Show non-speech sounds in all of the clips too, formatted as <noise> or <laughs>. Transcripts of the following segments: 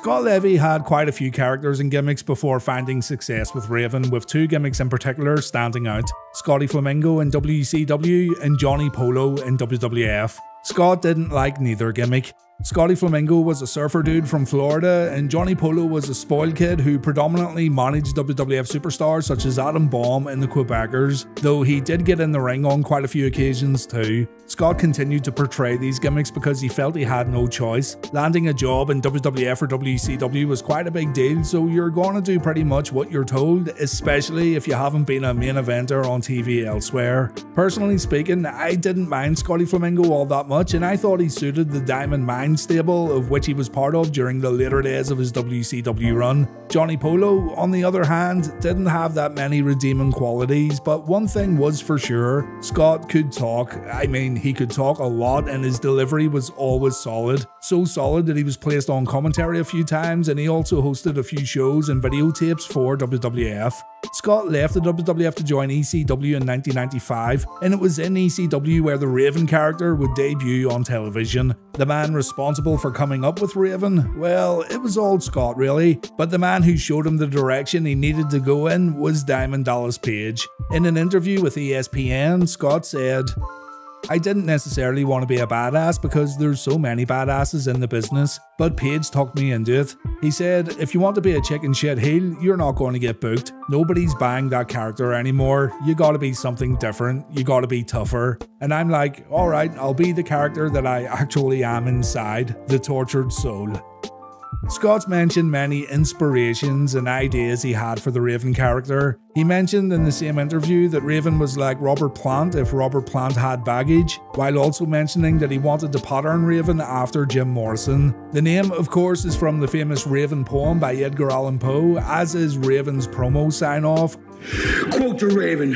Scott Levy had quite a few characters and gimmicks before finding success with Raven, with two gimmicks in particular standing out Scotty Flamingo in WCW and Johnny Polo in WWF. Scott didn't like neither gimmick. Scotty Flamingo was a surfer dude from Florida, and Johnny Polo was a spoiled kid who predominantly managed WWF superstars such as Adam Bomb and the Quebecers, though he did get in the ring on quite a few occasions too. Scott continued to portray these gimmicks because he felt he had no choice. Landing a job in WWF or WCW was quite a big deal, so you're gonna do pretty much what you're told, especially if you haven't been a main eventer on TV elsewhere. Personally speaking, I didn't mind Scotty Flamingo all that much, and I thought he suited the Diamond Mine stable of which he was part of during the later days of his WCW run. Johnny Polo, on the other hand, didn't have that many redeeming qualities, but one thing was for sure Scott could talk. I mean, he could talk a lot, and his delivery was always solid. So solid that he was placed on commentary a few times, and he also hosted a few shows and videotapes for WWF. Scott left the WWF to join ECW in 1995, and it was in ECW where the Raven character would debut on television. The man responsible for coming up with Raven, well, it was old Scott really, but the man who showed him the direction he needed to go in was Diamond Dallas Page. In an interview with ESPN, Scott said, I didn't necessarily want to be a badass because there's so many badasses in the business, but Page talked me into it. He said, if you want to be a chicken shit heel, you're not going to get booked. Nobody's buying that character anymore. You gotta be something different. You gotta be tougher. And I'm like, alright, I'll be the character that I actually am inside, the tortured soul. Scott's mentioned many inspirations and ideas he had for the Raven character. He mentioned in the same interview that Raven was like Robert Plant if Robert Plant had baggage, while also mentioning that he wanted to pattern Raven after Jim Morrison. The name, of course, is from the famous Raven poem by Edgar Allan Poe, as is Raven's promo sign off. Quote to Raven,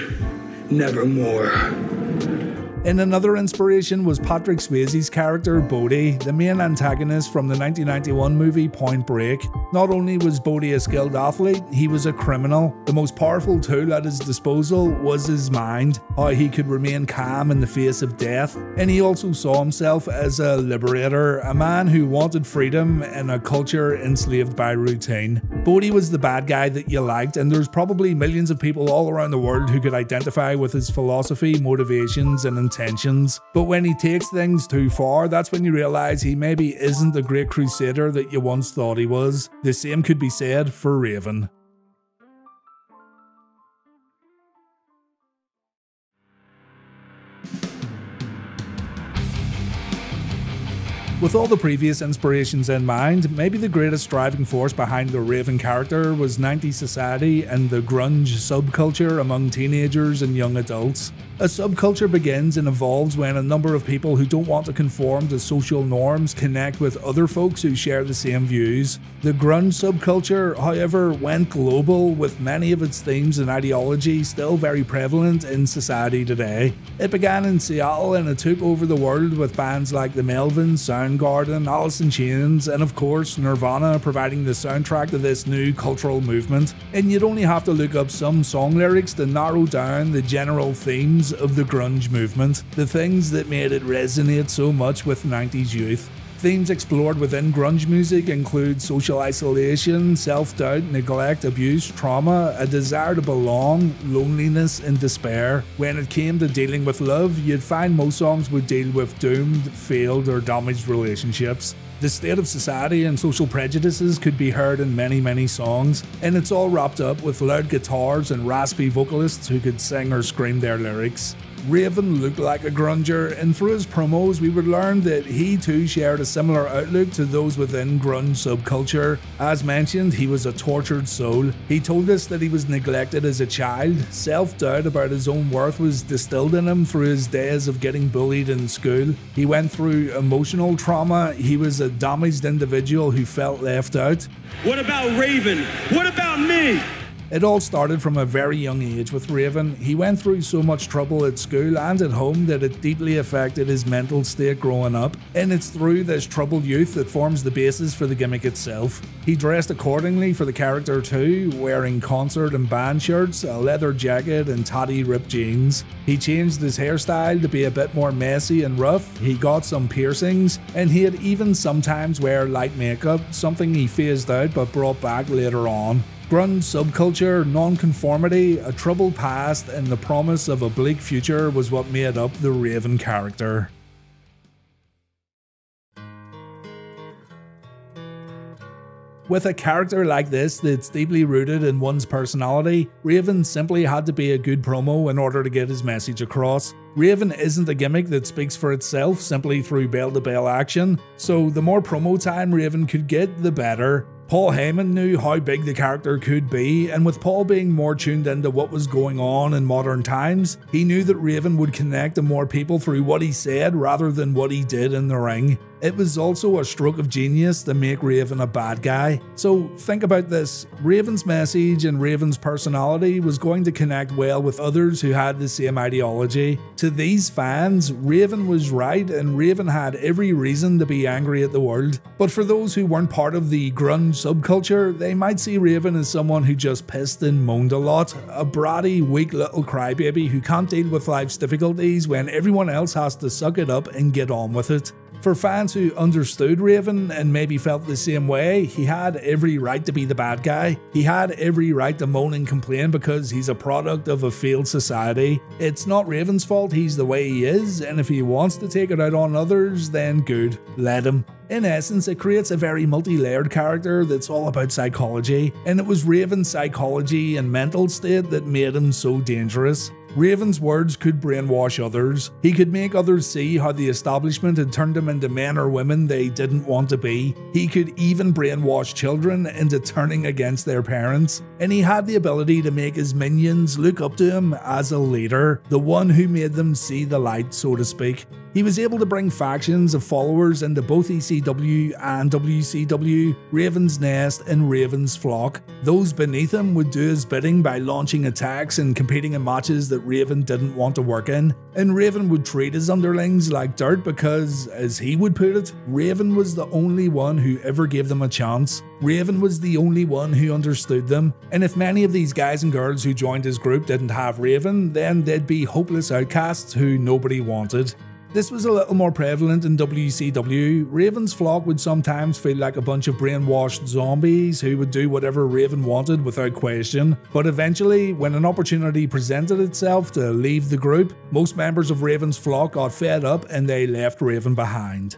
nevermore. In another inspiration was Patrick Swayze's character Bodhi, the main antagonist from the 1991 movie Point Break. Not only was Bodhi a skilled athlete, he was a criminal. The most powerful tool at his disposal was his mind, how he could remain calm in the face of death. And he also saw himself as a liberator, a man who wanted freedom in a culture enslaved by routine. Bodhi was the bad guy that you liked, and there's probably millions of people all around the world who could identify with his philosophy, motivations, and intentions. But when he takes things too far, that's when you realise he maybe isn't the great crusader that you once thought he was. The same could be said for Raven. With all the previous inspirations in mind, maybe the greatest driving force behind the Raven character was 90s society and the grunge subculture among teenagers and young adults. A subculture begins and evolves when a number of people who don't want to conform to social norms connect with other folks who share the same views. The grunge subculture, however, went global with many of its themes and ideology still very prevalent in society today. It began in Seattle and it took over the world with bands like the Melvins, Soundgarden, Alice in Chains, and of course Nirvana providing the soundtrack to this new cultural movement. And you'd only have to look up some song lyrics to narrow down the general themes of the grunge movement, the things that made it resonate so much with 90s youth. Themes explored within grunge music include social isolation, self doubt, neglect, abuse, trauma, a desire to belong, loneliness, and despair. When it came to dealing with love, you'd find most songs would deal with doomed, failed, or damaged relationships. The state of society and social prejudices could be heard in many, many songs, and it's all wrapped up with loud guitars and raspy vocalists who could sing or scream their lyrics. Raven looked like a grunger, and through his promos, we would learn that he too shared a similar outlook to those within grunge subculture. As mentioned, he was a tortured soul. He told us that he was neglected as a child. Self doubt about his own worth was distilled in him through his days of getting bullied in school. He went through emotional trauma. He was a damaged individual who felt left out. What about Raven? What about me? It all started from a very young age with Raven. He went through so much trouble at school and at home that it deeply affected his mental state growing up, and it's through this troubled youth that forms the basis for the gimmick itself. He dressed accordingly for the character too, wearing concert and band shirts, a leather jacket, and tatty ripped jeans. He changed his hairstyle to be a bit more messy and rough, he got some piercings, and he'd even sometimes wear light makeup, something he phased out but brought back later on. Grunge subculture, non-conformity, a troubled past, and the promise of a bleak future was what made up the Raven character. With a character like this that's deeply rooted in one's personality, Raven simply had to be a good promo in order to get his message across. Raven isn't a gimmick that speaks for itself simply through bell to bell action, so the more promo time Raven could get, the better. Paul Heyman knew how big the character could be, and with Paul being more tuned into what was going on in modern times, he knew that Raven would connect to more people through what he said rather than what he did in the ring. It was also a stroke of genius to make Raven a bad guy. So think about this Raven's message and Raven's personality was going to connect well with others who had the same ideology. To these fans, Raven was right and Raven had every reason to be angry at the world. But for those who weren't part of the grunge subculture, they might see Raven as someone who just pissed and moaned a lot, a bratty, weak little crybaby who can't deal with life's difficulties when everyone else has to suck it up and get on with it. For fans who understood Raven and maybe felt the same way, he had every right to be the bad guy. He had every right to moan and complain because he's a product of a failed society. It's not Raven's fault he's the way he is, and if he wants to take it out on others, then good, let him. In essence, it creates a very multi layered character that's all about psychology, and it was Raven's psychology and mental state that made him so dangerous. Raven's words could brainwash others. He could make others see how the establishment had turned them into men or women they didn't want to be. He could even brainwash children into turning against their parents. And he had the ability to make his minions look up to him as a leader, the one who made them see the light, so to speak. He was able to bring factions of followers into both ECW and WCW, Raven's Nest and Raven's Flock. Those beneath him would do his bidding by launching attacks and competing in matches that Raven didn't want to work in, and Raven would treat his underlings like dirt because, as he would put it, Raven was the only one who ever gave them a chance. Raven was the only one who understood them, and if many of these guys and girls who joined his group didn't have Raven, then they'd be hopeless outcasts who nobody wanted. This was a little more prevalent in WCW. Raven's flock would sometimes feel like a bunch of brainwashed zombies who would do whatever Raven wanted without question. But eventually, when an opportunity presented itself to leave the group, most members of Raven's flock got fed up and they left Raven behind.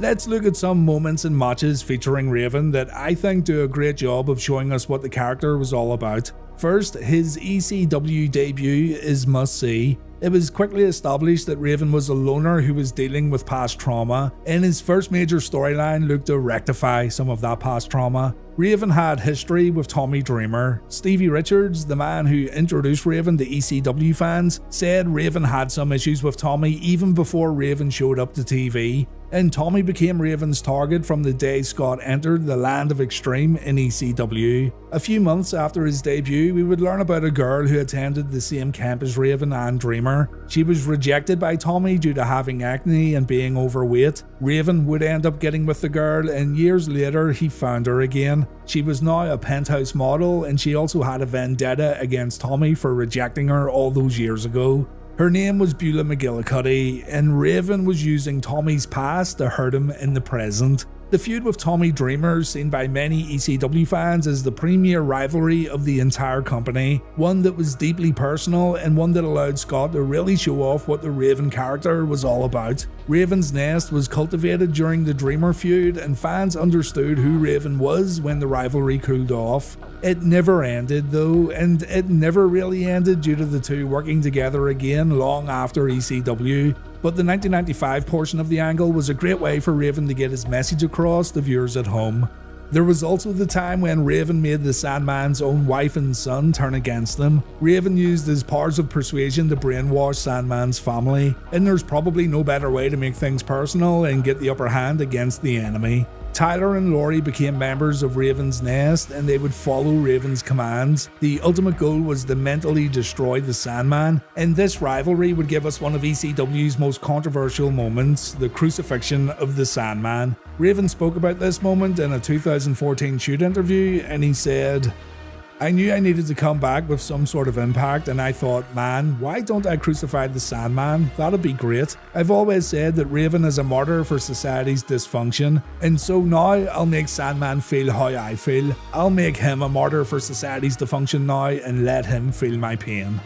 Let's look at some moments and matches featuring Raven that I think do a great job of showing us what the character was all about. First, his ECW debut is must see. It was quickly established that Raven was a loner who was dealing with past trauma, and his first major storyline looked to rectify some of that past trauma. Raven had history with Tommy Dreamer. Stevie Richards, the man who introduced Raven to ECW fans, said Raven had some issues with Tommy even before Raven showed up to TV and Tommy became Raven's target from the day Scott entered the land of extreme in ECW. A few months after his debut, we would learn about a girl who attended the same camp as Raven and Dreamer. She was rejected by Tommy due to having acne and being overweight. Raven would end up getting with the girl, and years later, he found her again. She was now a penthouse model, and she also had a vendetta against Tommy for rejecting her all those years ago. Her name was Beulah McGillicutty, and Raven was using Tommy's past to hurt him in the present. The feud with Tommy Dreamer, seen by many ECW fans as the premier rivalry of the entire company, one that was deeply personal and one that allowed Scott to really show off what the Raven character was all about. Raven's Nest was cultivated during the Dreamer feud, and fans understood who Raven was when the rivalry cooled off. It never ended though, and it never really ended due to the two working together again long after ECW. But the 1995 portion of the angle was a great way for Raven to get his message across to viewers at home. There was also the time when Raven made the Sandman's own wife and son turn against them. Raven used his powers of persuasion to brainwash Sandman's family, and there's probably no better way to make things personal and get the upper hand against the enemy. Tyler and Lori became members of Raven's Nest and they would follow Raven's commands. The ultimate goal was to mentally destroy the Sandman, and this rivalry would give us one of ECW's most controversial moments the crucifixion of the Sandman. Raven spoke about this moment in a 2014 shoot interview and he said, I knew I needed to come back with some sort of impact, and I thought, man, why don't I crucify the Sandman? That'd be great. I've always said that Raven is a martyr for society's dysfunction, and so now I'll make Sandman feel how I feel. I'll make him a martyr for society's dysfunction now and let him feel my pain.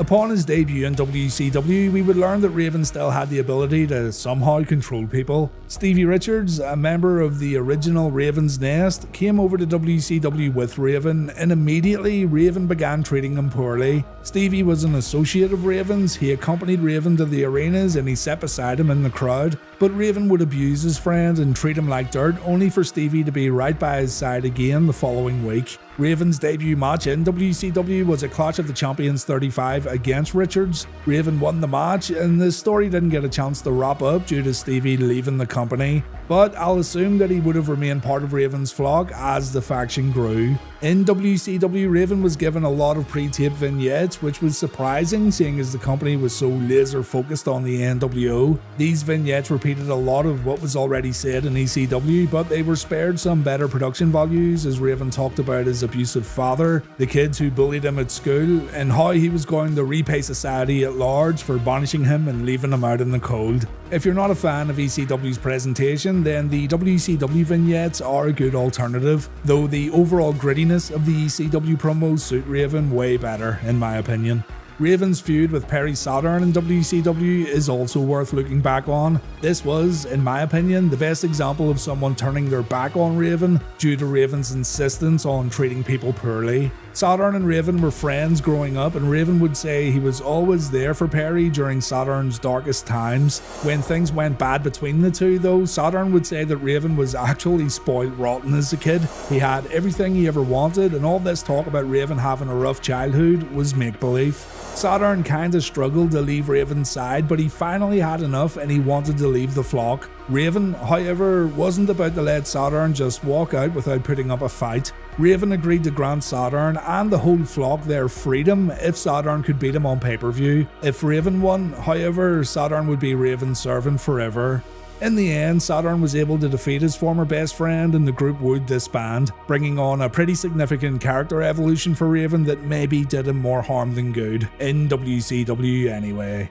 Upon his debut in WCW, we would learn that Raven still had the ability to somehow control people. Stevie Richards, a member of the original Raven's Nest, came over to WCW with Raven, and immediately Raven began treating him poorly. Stevie was an associate of Raven's, he accompanied Raven to the arenas and he sat beside him in the crowd, but Raven would abuse his friend and treat him like dirt, only for Stevie to be right by his side again the following week. Raven's debut match in WCW was a Clash of the Champions 35 against Richards. Raven won the match, and the story didn't get a chance to wrap up due to Stevie leaving the company, but I'll assume that he would have remained part of Raven's flock as the faction grew. In WCW, Raven was given a lot of pre-taped vignettes, which was surprising seeing as the company was so laser focused on the NWO. These vignettes repeated a lot of what was already said in ECW, but they were spared some better production values as Raven talked about his abusive father, the kids who bullied him at school, and how he was going to repay society at large for banishing him and leaving him out in the cold. If you're not a fan of ECW's presentation, then the WCW vignettes are a good alternative, though the overall of the ECW promos suit Raven way better, in my opinion. Raven's feud with Perry Saturn in WCW is also worth looking back on. This was, in my opinion, the best example of someone turning their back on Raven due to Raven's insistence on treating people poorly. Saturn and Raven were friends growing up, and Raven would say he was always there for Perry during Saturn's darkest times. When things went bad between the two, though, Saturn would say that Raven was actually spoiled rotten as a kid. He had everything he ever wanted, and all this talk about Raven having a rough childhood was make believe. Saturn kinda struggled to leave Raven's side, but he finally had enough and he wanted to leave the flock. Raven, however, wasn't about to let Saturn just walk out without putting up a fight. Raven agreed to grant Saturn and the whole flock their freedom if Saturn could beat him on pay per view. If Raven won, however, Saturn would be Raven's servant forever. In the end, Saturn was able to defeat his former best friend and the group would disband, bringing on a pretty significant character evolution for Raven that maybe did him more harm than good, in WCW anyway.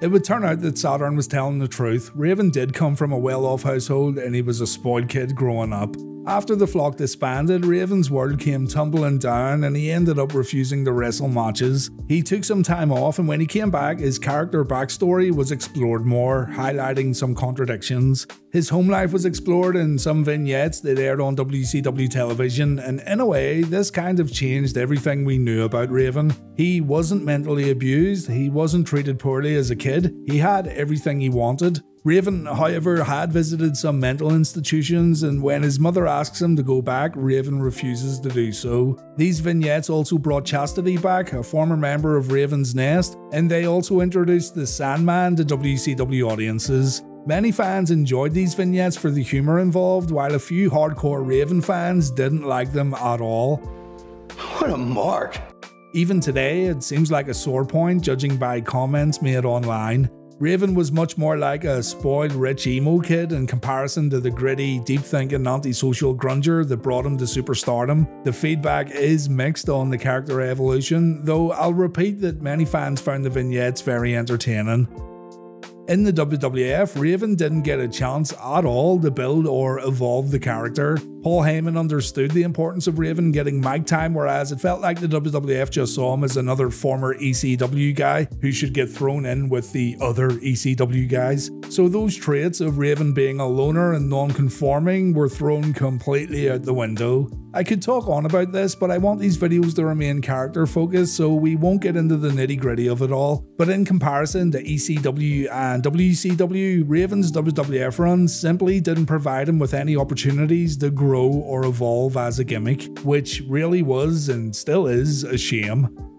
It would turn out that Saturn was telling the truth. Raven did come from a well off household and he was a spoiled kid growing up. After the flock disbanded, Raven's world came tumbling down and he ended up refusing to wrestle matches. He took some time off and when he came back, his character backstory was explored more, highlighting some contradictions. His home life was explored in some vignettes that aired on WCW television, and in a way, this kind of changed everything we knew about Raven. He wasn't mentally abused, he wasn't treated poorly as a kid, he had everything he wanted. Raven, however, had visited some mental institutions, and when his mother asks him to go back, Raven refuses to do so. These vignettes also brought Chastity back, a former member of Raven's Nest, and they also introduced the Sandman to WCW audiences. Many fans enjoyed these vignettes for the humour involved, while a few hardcore Raven fans didn't like them at all. What a mark! Even today, it seems like a sore point judging by comments made online. Raven was much more like a spoiled rich emo kid in comparison to the gritty, deep thinking antisocial grunger that brought him to superstardom. The feedback is mixed on the character evolution, though I'll repeat that many fans found the vignettes very entertaining. In the WWF, Raven didn't get a chance at all to build or evolve the character. Paul Heyman understood the importance of Raven getting mic time, whereas it felt like the WWF just saw him as another former ECW guy who should get thrown in with the other ECW guys. So those traits of Raven being a loner and non-conforming were thrown completely out the window. I could talk on about this, but I want these videos to remain character focused, so we won't get into the nitty gritty of it all. But in comparison to ECW and WCW, Raven's WWF run simply didn't provide him with any opportunities to grow or evolve as a gimmick, which really was and still is a shame.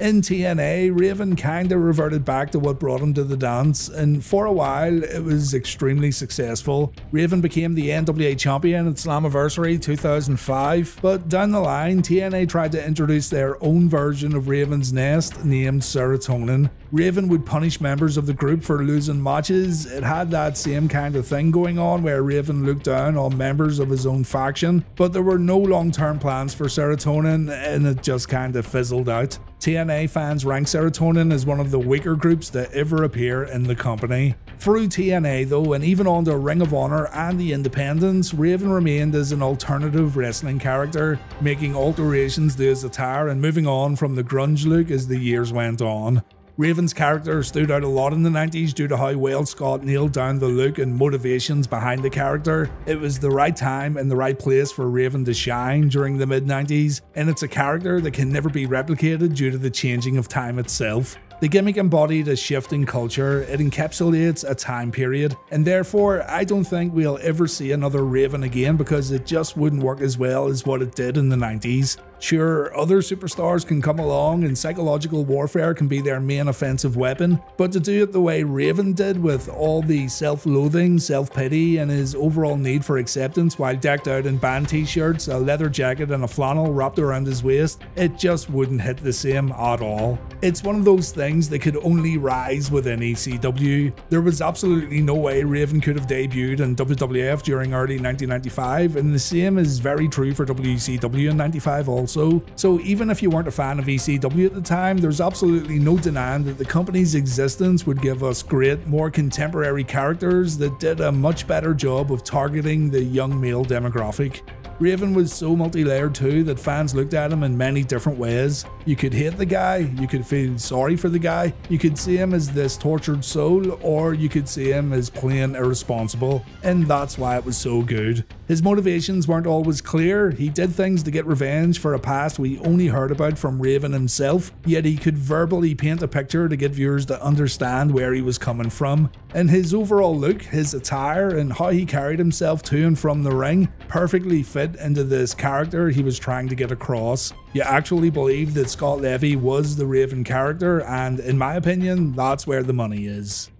In TNA, Raven kinda reverted back to what brought him to the dance, and for a while it was extremely successful. Raven became the NWA champion at Slammiversary 2005, but down the line, TNA tried to introduce their own version of Raven's Nest named Serotonin. Raven would punish members of the group for losing matches. It had that same kind of thing going on where Raven looked down on members of his own faction, but there were no long term plans for Serotonin and it just kinda fizzled out. TNA fans rank Serotonin as one of the weaker groups that ever appear in the company. Through TNA though, and even on the Ring of Honor and the Independents, Raven remained as an alternative wrestling character, making alterations to his attire and moving on from the grunge look as the years went on. Raven's character stood out a lot in the 90s due to how well Scott nailed down the look and motivations behind the character. It was the right time and the right place for Raven to shine during the mid 90s, and it's a character that can never be replicated due to the changing of time itself. The gimmick embodied a shift in culture, it encapsulates a time period, and therefore I don't think we'll ever see another Raven again because it just wouldn't work as well as what it did in the 90s. Sure, other superstars can come along and psychological warfare can be their main offensive weapon, but to do it the way Raven did with all the self loathing, self pity, and his overall need for acceptance while decked out in band t shirts, a leather jacket, and a flannel wrapped around his waist, it just wouldn't hit the same at all. It's one of those things that could only rise within ECW. There was absolutely no way Raven could have debuted in WWF during early 1995, and the same is very true for WCW in 95 also also. So even if you weren't a fan of ECW at the time, there's absolutely no denying that the company's existence would give us great, more contemporary characters that did a much better job of targeting the young male demographic. Raven was so multi-layered too that fans looked at him in many different ways. You could hate the guy, you could feel sorry for the guy, you could see him as this tortured soul, or you could see him as plain irresponsible, and that's why it was so good. His motivations weren't always clear, he did things to get revenge for a past we only heard about from Raven himself, yet he could verbally paint a picture to get viewers to understand where he was coming from. And his overall look, his attire, and how he carried himself to and from the ring perfectly fit into this character he was trying to get across. You actually believe that Scott Levy was the Raven character, and in my opinion, that's where the money is.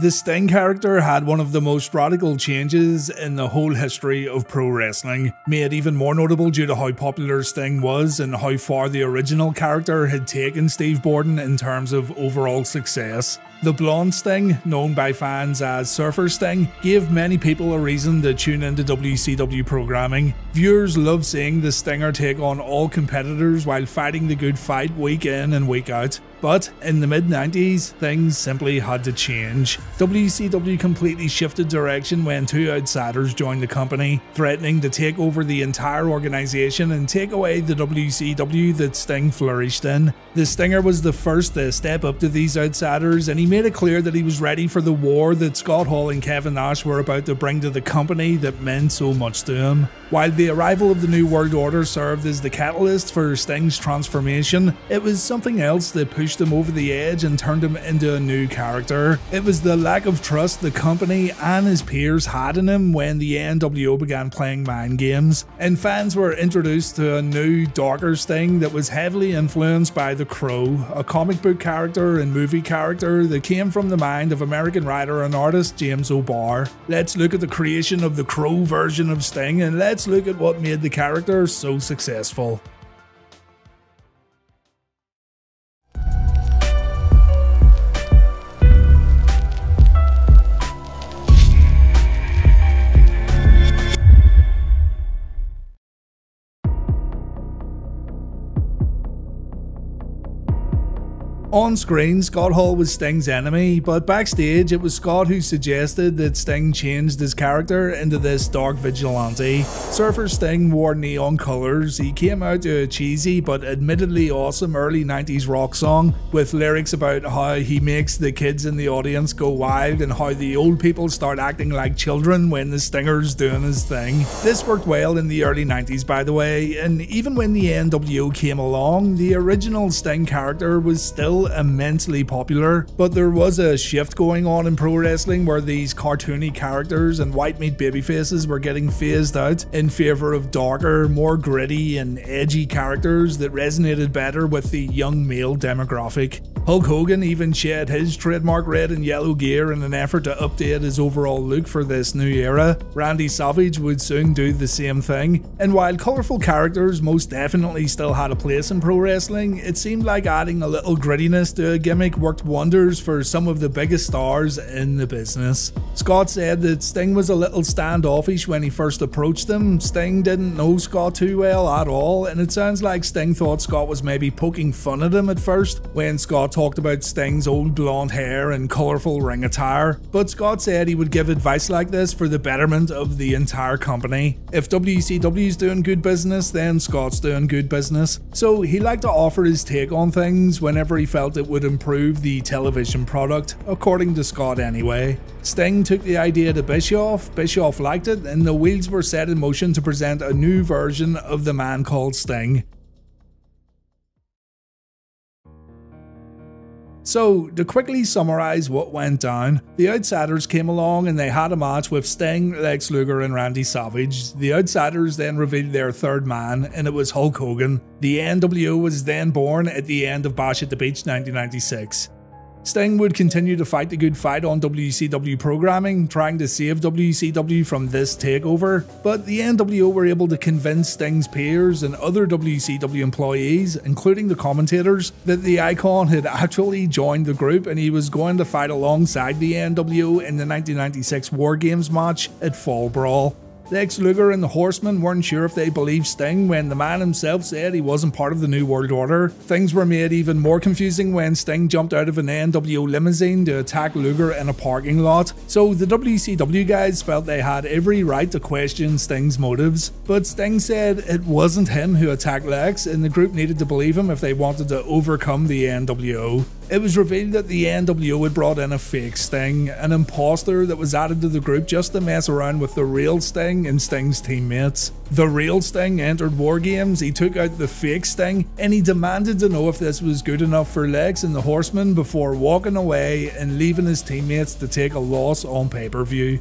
The Sting character had one of the most radical changes in the whole history of pro wrestling, made even more notable due to how popular Sting was and how far the original character had taken Steve Borden in terms of overall success. The blonde Sting, known by fans as Surfer Sting, gave many people a reason to tune into WCW programming. Viewers love seeing the Stinger take on all competitors while fighting the good fight week in and week out. But in the mid 90s, things simply had to change. WCW completely shifted direction when two outsiders joined the company, threatening to take over the entire organisation and take away the WCW that Sting flourished in. The Stinger was the first to step up to these outsiders and he made it clear that he was ready for the war that Scott Hall and Kevin Nash were about to bring to the company that meant so much to him. While the arrival of the New World Order served as the catalyst for Sting's transformation, it was something else that pushed him over the edge and turned him into a new character. It was the lack of trust the company and his peers had in him when the NWO began playing mind games, and fans were introduced to a new, darker Sting that was heavily influenced by The Crow, a comic book character and movie character that came from the mind of American writer and artist James O'Barr. Let's look at the creation of the Crow version of Sting and let's look at what made the character so successful. On screen, Scott Hall was Sting's enemy, but backstage it was Scott who suggested that Sting changed his character into this dark vigilante. Surfer Sting wore neon colours, he came out to a cheesy but admittedly awesome early 90s rock song with lyrics about how he makes the kids in the audience go wild and how the old people start acting like children when the Stinger's doing his thing. This worked well in the early 90s by the way, and even when the NWO came along, the original Sting character was still immensely popular, but there was a shift going on in pro wrestling where these cartoony characters and white meat babyfaces were getting phased out in favour of darker, more gritty and edgy characters that resonated better with the young male demographic. Hulk Hogan even shed his trademark red and yellow gear in an effort to update his overall look for this new era. Randy Savage would soon do the same thing, and while colourful characters most definitely still had a place in pro wrestling, it seemed like adding a little grittiness to a gimmick worked wonders for some of the biggest stars in the business. Scott said that Sting was a little standoffish when he first approached him. Sting didn't know Scott too well at all, and it sounds like Sting thought Scott was maybe poking fun at him at first when Scott talked about Sting's old blonde hair and colourful ring attire, but Scott said he would give advice like this for the betterment of the entire company. If WCW's doing good business, then Scott's doing good business. So he liked to offer his take on things whenever he felt it would improve the television product, according to Scott anyway. Sting took the idea to Bischoff, Bischoff liked it, and the wheels were set in motion to present a new version of the man called Sting. So, to quickly summarise what went down, the Outsiders came along and they had a match with Sting, Lex Luger, and Randy Savage. The Outsiders then revealed their third man, and it was Hulk Hogan. The NWO was then born at the end of Bash at the Beach 1996. Sting would continue to fight the good fight on WCW programming, trying to save WCW from this takeover, but the NWO were able to convince Sting's peers and other WCW employees, including the commentators, that the icon had actually joined the group and he was going to fight alongside the NWO in the 1996 War Games match at Fall Brawl. Lex Luger and the Horsemen weren't sure if they believed Sting when the man himself said he wasn't part of the New World Order. Things were made even more confusing when Sting jumped out of an NWO limousine to attack Luger in a parking lot. So the WCW guys felt they had every right to question Sting's motives. But Sting said it wasn't him who attacked Lex and the group needed to believe him if they wanted to overcome the NWO. It was revealed that the NWO had brought in a fake Sting, an imposter that was added to the group just to mess around with the real Sting and Sting's teammates. The real Sting entered War Games, he took out the fake Sting, and he demanded to know if this was good enough for Lex and the Horsemen before walking away and leaving his teammates to take a loss on pay per view.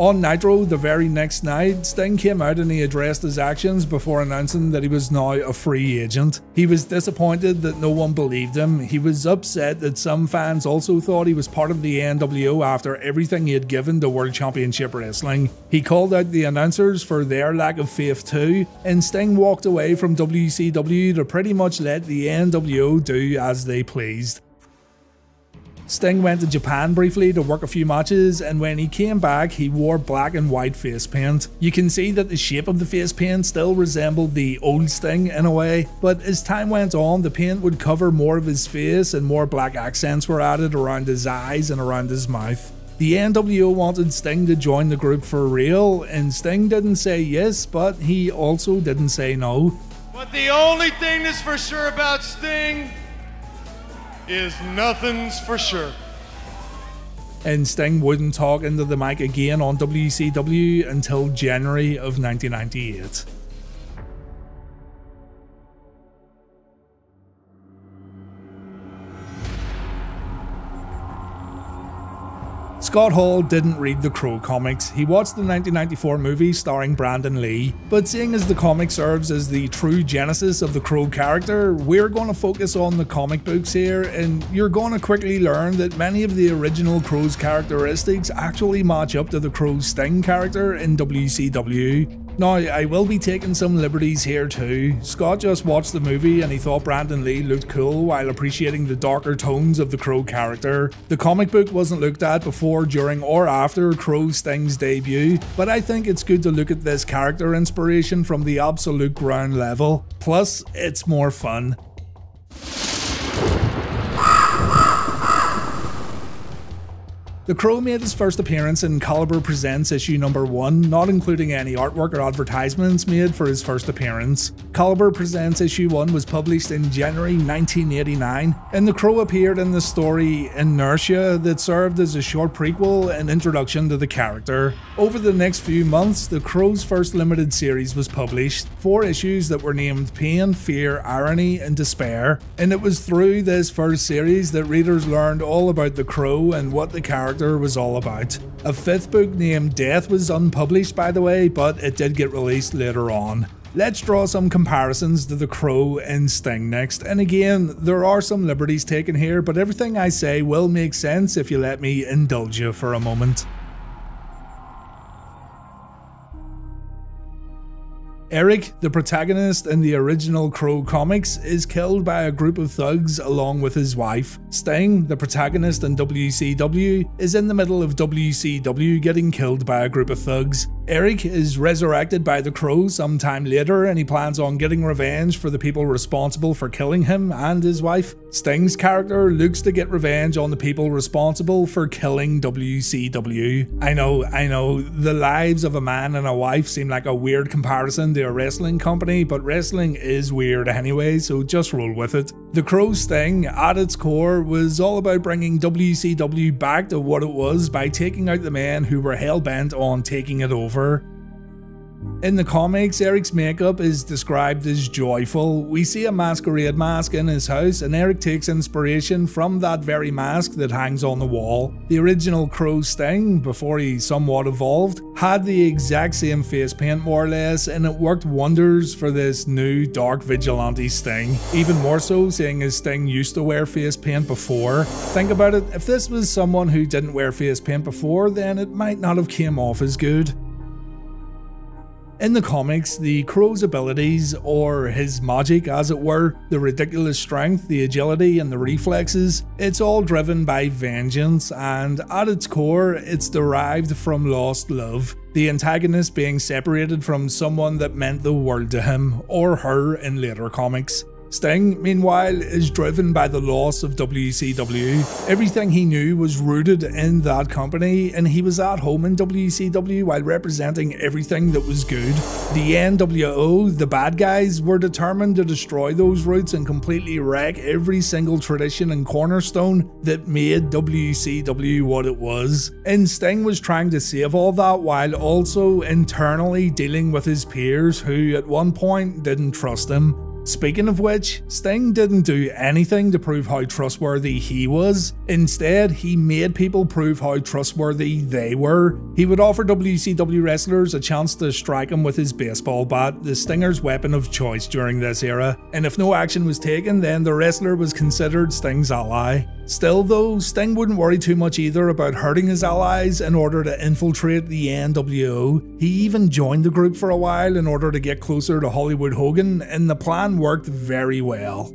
On Nitro, the very next night, Sting came out and he addressed his actions before announcing that he was now a free agent. He was disappointed that no one believed him. He was upset that some fans also thought he was part of the NWO after everything he had given to World Championship Wrestling. He called out the announcers for their lack of faith too, and Sting walked away from WCW to pretty much let the NWO do as they pleased. Sting went to Japan briefly to work a few matches, and when he came back, he wore black and white face paint. You can see that the shape of the face paint still resembled the old Sting in a way, but as time went on, the paint would cover more of his face and more black accents were added around his eyes and around his mouth. The NWO wanted Sting to join the group for real, and Sting didn't say yes, but he also didn't say no. But the only thing that's for sure about Sting is nothing's for sure. And Sting wouldn't talk into the mic again on WCW until January of 1998. Scott Hall didn't read the Crow comics. He watched the 1994 movie starring Brandon Lee, but seeing as the comic serves as the true genesis of the Crow character, we're going to focus on the comic books here, and you're going to quickly learn that many of the original Crow's characteristics actually match up to the Crow's Sting character in WCW. Now, I will be taking some liberties here too. Scott just watched the movie and he thought Brandon Lee looked cool while appreciating the darker tones of the Crow character. The comic book wasn't looked at before, during, or after Crow Sting's debut, but I think it's good to look at this character inspiration from the absolute ground level. Plus, it's more fun. The Crow made his first appearance in Caliber Presents issue number 1, not including any artwork or advertisements made for his first appearance. Caliber Presents issue 1 was published in January 1989, and the Crow appeared in the story Inertia that served as a short prequel and introduction to the character. Over the next few months, the Crow's first limited series was published, four issues that were named Pain, Fear, Irony, and Despair, and it was through this first series that readers learned all about the Crow and what the character character was all about. A fifth book named Death was unpublished by the way, but it did get released later on. Let's draw some comparisons to The Crow and Sting next, and again, there are some liberties taken here, but everything I say will make sense if you let me indulge you for a moment. Eric, the protagonist in the original Crow comics, is killed by a group of thugs along with his wife. Sting, the protagonist in WCW, is in the middle of WCW getting killed by a group of thugs. Eric is resurrected by the Crow sometime later and he plans on getting revenge for the people responsible for killing him and his wife. Sting's character looks to get revenge on the people responsible for killing WCW. I know, I know, the lives of a man and a wife seem like a weird comparison to a wrestling company, but wrestling is weird anyway, so just roll with it. The Crow Sting, at its core, was all about bringing WCW back to what it was by taking out the men who were hell bent on taking it over in the comics, Eric's makeup is described as joyful. We see a masquerade mask in his house, and Eric takes inspiration from that very mask that hangs on the wall. The original Crow Sting, before he somewhat evolved, had the exact same face paint more or less, and it worked wonders for this new dark vigilante Sting. Even more so, seeing as Sting used to wear face paint before. Think about it, if this was someone who didn't wear face paint before, then it might not have came off as good. In the comics, the Crow's abilities, or his magic as it were, the ridiculous strength, the agility, and the reflexes, it's all driven by vengeance, and at its core, it's derived from lost love. The antagonist being separated from someone that meant the world to him, or her in later comics. Sting, meanwhile, is driven by the loss of WCW. Everything he knew was rooted in that company, and he was at home in WCW while representing everything that was good. The NWO, the bad guys, were determined to destroy those roots and completely wreck every single tradition and cornerstone that made WCW what it was. And Sting was trying to save all that while also internally dealing with his peers who at one point didn't trust him. Speaking of which, Sting didn't do anything to prove how trustworthy he was. Instead, he made people prove how trustworthy they were. He would offer WCW wrestlers a chance to strike him with his baseball bat, the Stinger's weapon of choice during this era, and if no action was taken, then the wrestler was considered Sting's ally. Still though, Sting wouldn't worry too much either about hurting his allies in order to infiltrate the NWO. He even joined the group for a while in order to get closer to Hollywood Hogan, and the plan worked very well.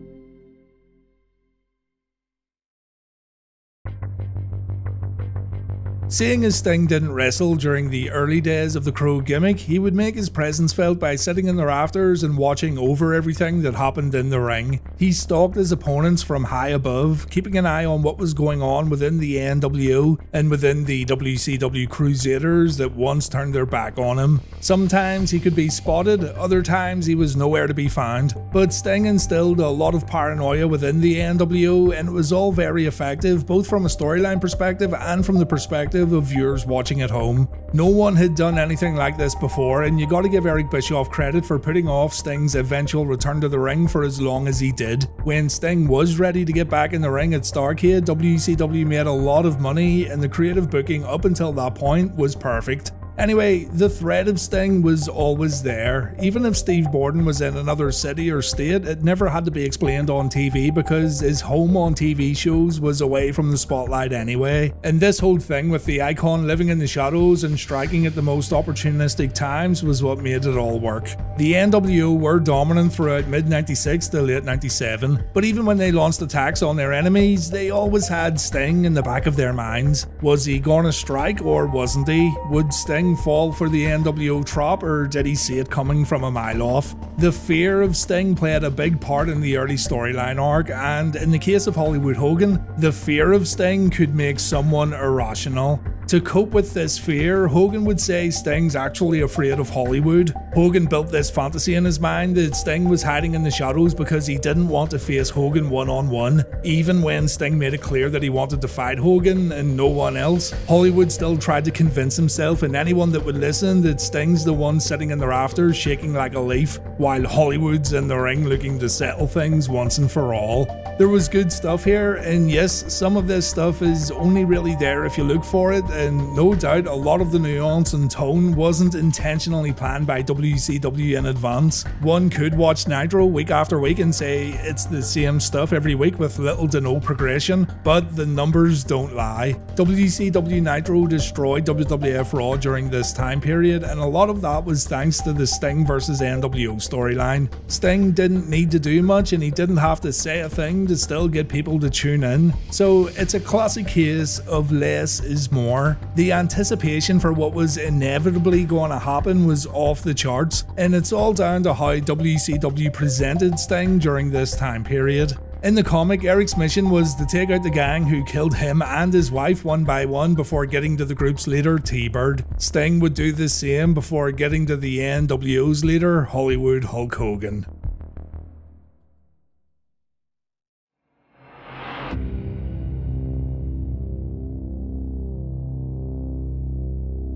Seeing as Sting didn't wrestle during the early days of the Crow gimmick, he would make his presence felt by sitting in the rafters and watching over everything that happened in the ring. He stalked his opponents from high above, keeping an eye on what was going on within the NWO and within the WCW Crusaders that once turned their back on him. Sometimes he could be spotted, other times he was nowhere to be found, but Sting instilled a lot of paranoia within the NWO and it was all very effective both from a storyline perspective and from the perspective of viewers watching at home. No one had done anything like this before, and you gotta give Eric Bischoff credit for putting off Sting's eventual return to the ring for as long as he did. When Sting was ready to get back in the ring at Starcade, WCW made a lot of money, and the creative booking up until that point was perfect. Anyway, the threat of Sting was always there. Even if Steve Borden was in another city or state, it never had to be explained on TV because his home on TV shows was away from the spotlight anyway. And this whole thing with the icon living in the shadows and striking at the most opportunistic times was what made it all work. The NWO were dominant throughout mid 96 to late 97, but even when they launched attacks on their enemies, they always had Sting in the back of their minds. Was he gonna strike or wasn't he? Would Sting fall for the NWO trap or did he see it coming from a mile off? The fear of Sting played a big part in the early storyline arc, and in the case of Hollywood Hogan, the fear of Sting could make someone irrational. To cope with this fear, Hogan would say Sting's actually afraid of Hollywood. Hogan built this fantasy in his mind that Sting was hiding in the shadows because he didn't want to face Hogan one on one. Even when Sting made it clear that he wanted to fight Hogan and no one else, Hollywood still tried to convince himself and anyone that would listen that Sting's the one sitting in the rafters shaking like a leaf, while Hollywood's in the ring looking to settle things once and for all. There was good stuff here, and yes, some of this stuff is only really there if you look for it, and no doubt a lot of the nuance and tone wasn't intentionally planned by WCW in advance. One could watch Nitro week after week and say it's the same stuff every week with little to no progression, but the numbers don't lie. WCW Nitro destroyed WWF Raw during this time period, and a lot of that was thanks to the Sting vs NWO storyline. Sting didn't need to do much, and he didn't have to say a thing to still get people to tune in. So it's a classic case of less is more. The anticipation for what was inevitably going to happen was off the charts, and it's all down to how WCW presented Sting during this time period. In the comic, Eric's mission was to take out the gang who killed him and his wife one by one before getting to the group's leader, T-Bird. Sting would do the same before getting to the NWO's leader, Hollywood Hulk Hogan.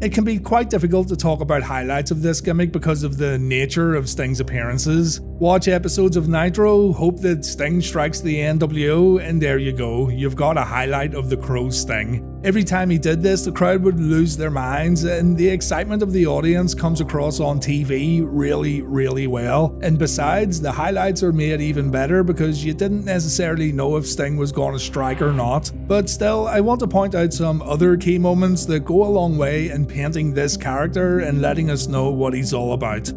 It can be quite difficult to talk about highlights of this gimmick because of the nature of Sting's appearances. Watch episodes of Nitro, hope that Sting strikes the NWO, and there you go, you've got a highlight of the Crow Sting. Every time he did this, the crowd would lose their minds, and the excitement of the audience comes across on TV really, really well. And besides, the highlights are made even better because you didn't necessarily know if Sting was going to strike or not. But still, I want to point out some other key moments that go a long way in painting this character and letting us know what he's all about.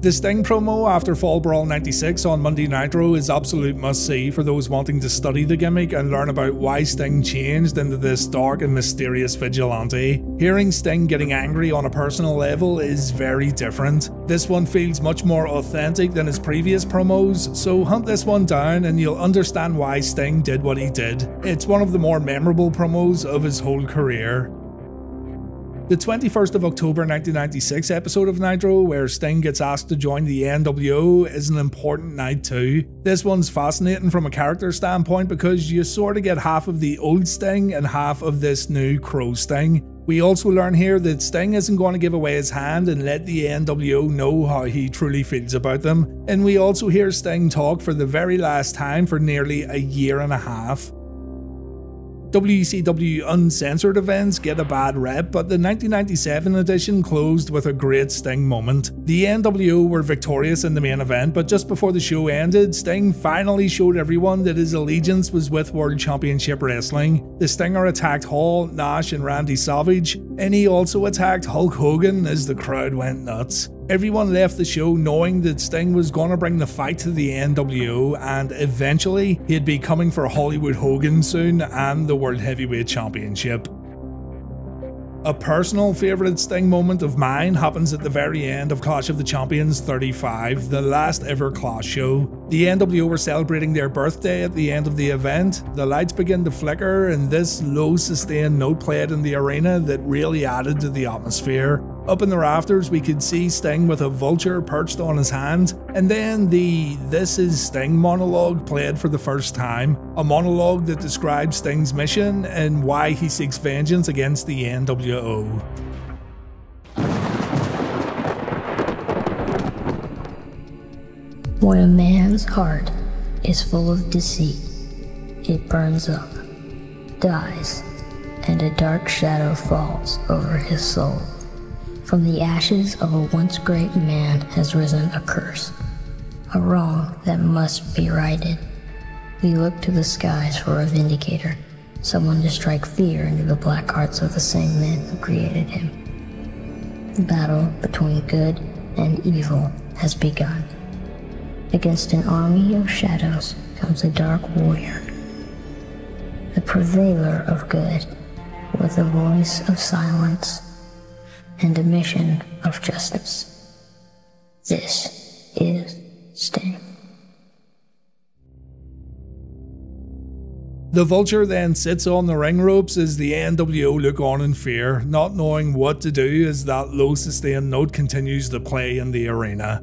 The Sting promo after Fall Brawl 96 on Monday Nitro is absolute must see for those wanting to study the gimmick and learn about why Sting changed into this dark and mysterious vigilante. Hearing Sting getting angry on a personal level is very different. This one feels much more authentic than his previous promos, so hunt this one down and you'll understand why Sting did what he did. It's one of the more memorable promos of his whole career. The 21st of October 1996 episode of Nitro, where Sting gets asked to join the NWO, is an important night too. This one's fascinating from a character standpoint because you sort of get half of the old Sting and half of this new Crow Sting. We also learn here that Sting isn't going to give away his hand and let the NWO know how he truly feels about them. And we also hear Sting talk for the very last time for nearly a year and a half. WCW uncensored events get a bad rep, but the 1997 edition closed with a great Sting moment. The NWO were victorious in the main event, but just before the show ended, Sting finally showed everyone that his allegiance was with World Championship Wrestling. The Stinger attacked Hall, Nash, and Randy Savage, and he also attacked Hulk Hogan as the crowd went nuts. Everyone left the show knowing that Sting was going to bring the fight to the NWO and eventually he'd be coming for Hollywood Hogan soon and the World Heavyweight Championship. A personal favourite Sting moment of mine happens at the very end of Clash of the Champions 35, the last ever Clash show. The NWO were celebrating their birthday at the end of the event, the lights begin to flicker, and this low sustained note played in the arena that really added to the atmosphere. Up in the rafters, we could see Sting with a vulture perched on his hand, and then the This is Sting monologue played for the first time. A monologue that describes Sting's mission and why he seeks vengeance against the NWO. When a man's heart is full of deceit, it burns up, dies, and a dark shadow falls over his soul. From the ashes of a once great man has risen a curse, a wrong that must be righted. We look to the skies for a vindicator, someone to strike fear into the black hearts of the same men who created him. The battle between good and evil has begun. Against an army of shadows comes a dark warrior, the purveyor of good, with a voice of silence and a mission of justice. This is Sting. The Vulture then sits on the ring ropes as the NWO look on in fear, not knowing what to do as that low sustained note continues to play in the arena.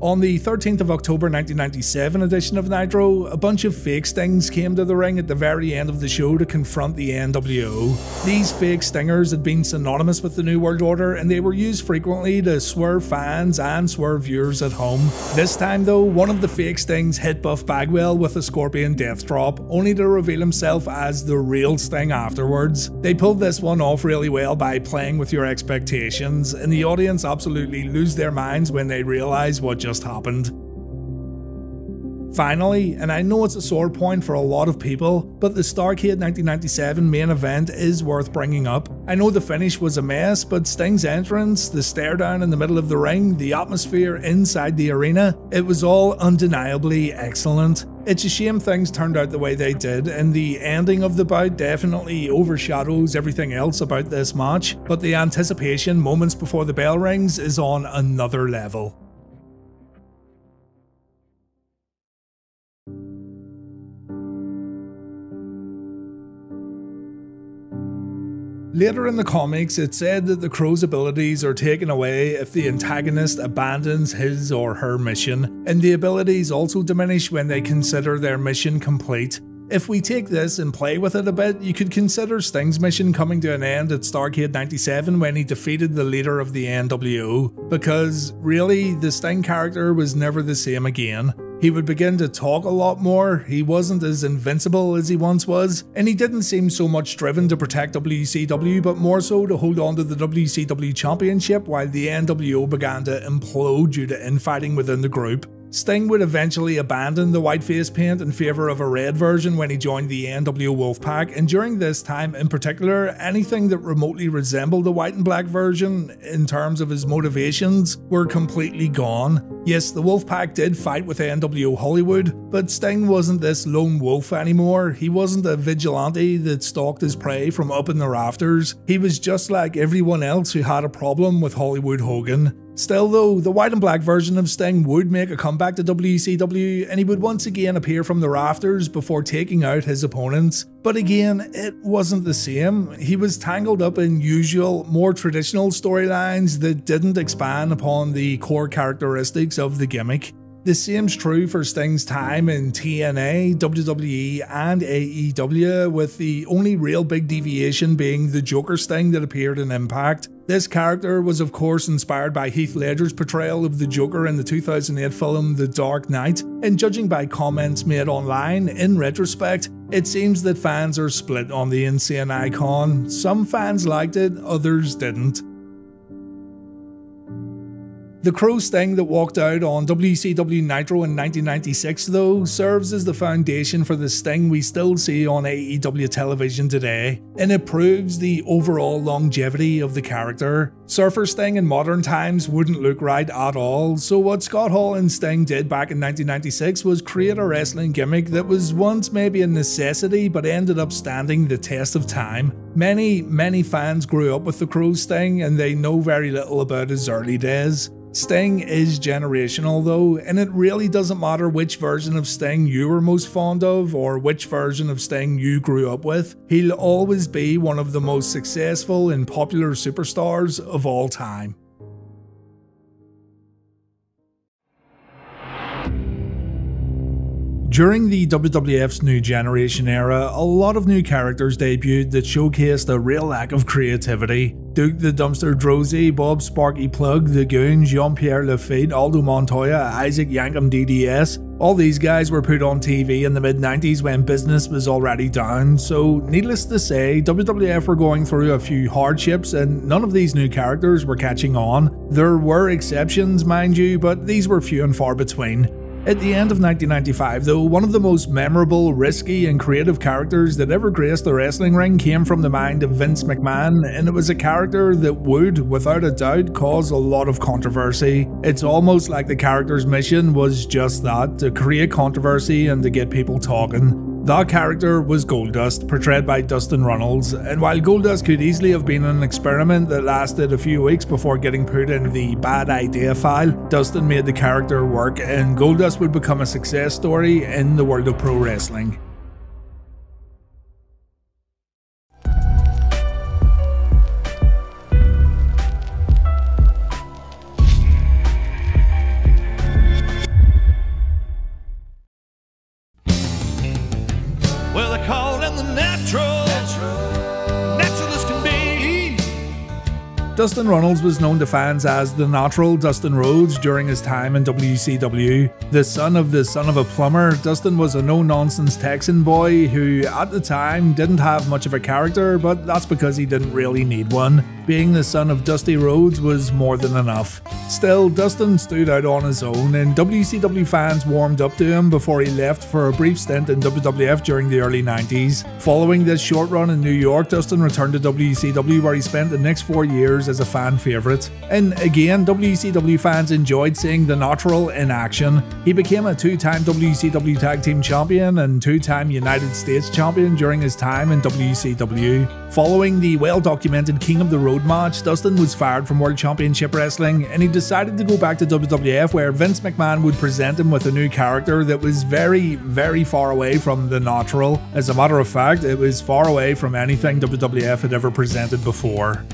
On the 13th of October 1997 edition of Nitro, a bunch of fake Stings came to the ring at the very end of the show to confront the NWO. These fake Stingers had been synonymous with the New World Order and they were used frequently to swerve fans and swerve viewers at home. This time though, one of the fake Stings hit Buff Bagwell with a Scorpion Death Drop, only to reveal himself as the real Sting afterwards. They pulled this one off really well by playing with your expectations, and the audience absolutely lose their minds when they realise what just happened. Finally, and I know it's a sore point for a lot of people, but the Starcade 1997 main event is worth bringing up. I know the finish was a mess, but Sting's entrance, the stare down in the middle of the ring, the atmosphere inside the arena, it was all undeniably excellent. It's a shame things turned out the way they did, and the ending of the bout definitely overshadows everything else about this match, but the anticipation moments before the bell rings is on another level. Later in the comics, it said that the crow's abilities are taken away if the antagonist abandons his or her mission, and the abilities also diminish when they consider their mission complete. If we take this and play with it a bit, you could consider Sting's mission coming to an end at Starcade 97 when he defeated the leader of the NWO, because really, the Sting character was never the same again. He would begin to talk a lot more, he wasn't as invincible as he once was, and he didn't seem so much driven to protect WCW but more so to hold on to the WCW Championship while the NWO began to implode due to infighting within the group. Sting would eventually abandon the white face paint in favour of a red version when he joined the NWO Wolfpack, and during this time in particular, anything that remotely resembled the white and black version in terms of his motivations were completely gone. Yes, the Wolfpack did fight with NWO Hollywood, but Sting wasn't this lone wolf anymore. He wasn't a vigilante that stalked his prey from up in the rafters. He was just like everyone else who had a problem with Hollywood Hogan. Still though, the white and black version of Sting would make a comeback to WCW and he would once again appear from the rafters before taking out his opponents. But again, it wasn't the same. He was tangled up in usual, more traditional storylines that didn't expand upon the core characteristics of the gimmick. The same's true for Sting's time in TNA, WWE, and AEW, with the only real big deviation being the Joker Sting that appeared in Impact. This character was, of course, inspired by Heath Ledger's portrayal of the Joker in the 2008 film The Dark Knight, and judging by comments made online, in retrospect, it seems that fans are split on the insane icon. Some fans liked it, others didn't. The Crow Sting that walked out on WCW Nitro in 1996, though, serves as the foundation for the Sting we still see on AEW television today, and it proves the overall longevity of the character. Surfer Sting in modern times wouldn't look right at all, so what Scott Hall and Sting did back in 1996 was create a wrestling gimmick that was once maybe a necessity but ended up standing the test of time. Many, many fans grew up with the Crow Sting and they know very little about his early days. Sting is generational though, and it really doesn't matter which version of Sting you were most fond of or which version of Sting you grew up with, he'll always be one of the most successful and popular superstars of all time. During the WWF's New Generation era, a lot of new characters debuted that showcased a real lack of creativity. Duke the Dumpster Droese, Bob Sparky Plug, The Goon, Jean Pierre Lafitte, Aldo Montoya, Isaac Yankem DDS. All these guys were put on TV in the mid 90s when business was already down, so needless to say, WWF were going through a few hardships and none of these new characters were catching on. There were exceptions, mind you, but these were few and far between. At the end of 1995, though, one of the most memorable, risky, and creative characters that ever graced the wrestling ring came from the mind of Vince McMahon, and it was a character that would, without a doubt, cause a lot of controversy. It's almost like the character's mission was just that to create controversy and to get people talking. That character was Goldust, portrayed by Dustin Runnels, and while Goldust could easily have been an experiment that lasted a few weeks before getting put in the bad idea file, Dustin made the character work and Goldust would become a success story in the world of pro wrestling. Dustin Runnels was known to fans as the natural Dustin Rhodes during his time in WCW. The son of the son of a plumber, Dustin was a no nonsense Texan boy who, at the time, didn't have much of a character, but that's because he didn't really need one. Being the son of Dusty Rhodes was more than enough. Still, Dustin stood out on his own, and WCW fans warmed up to him before he left for a brief stint in WWF during the early 90s. Following this short run in New York, Dustin returned to WCW where he spent the next four years as a fan favourite. And again, WCW fans enjoyed seeing the natural in action. He became a two time WCW Tag Team Champion and two time United States Champion during his time in WCW. Following the well documented King of the Road match, Dustin was fired from World Championship Wrestling and he decided to go back to WWF where Vince McMahon would present him with a new character that was very, very far away from the natural. As a matter of fact, it was far away from anything WWF had ever presented before.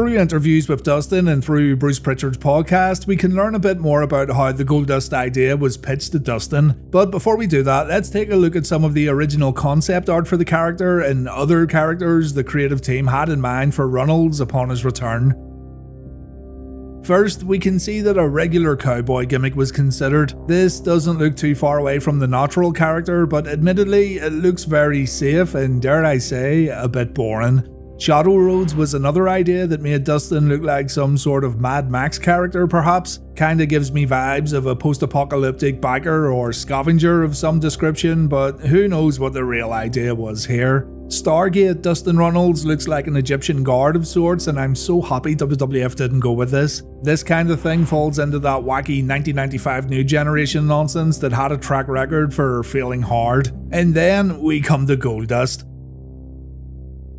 Through interviews with Dustin and through Bruce Pritchard's podcast, we can learn a bit more about how the Goldust idea was pitched to Dustin. But before we do that, let's take a look at some of the original concept art for the character and other characters the creative team had in mind for Runnels upon his return. First, we can see that a regular cowboy gimmick was considered. This doesn't look too far away from the natural character, but admittedly, it looks very safe and, dare I say, a bit boring. Shadow Rhodes was another idea that made Dustin look like some sort of Mad Max character, perhaps. Kinda gives me vibes of a post apocalyptic biker or scavenger of some description, but who knows what the real idea was here. Stargate Dustin Runnels looks like an Egyptian guard of sorts, and I'm so happy WWF didn't go with this. This kind of thing falls into that wacky 1995 new generation nonsense that had a track record for failing hard. And then we come to Goldust.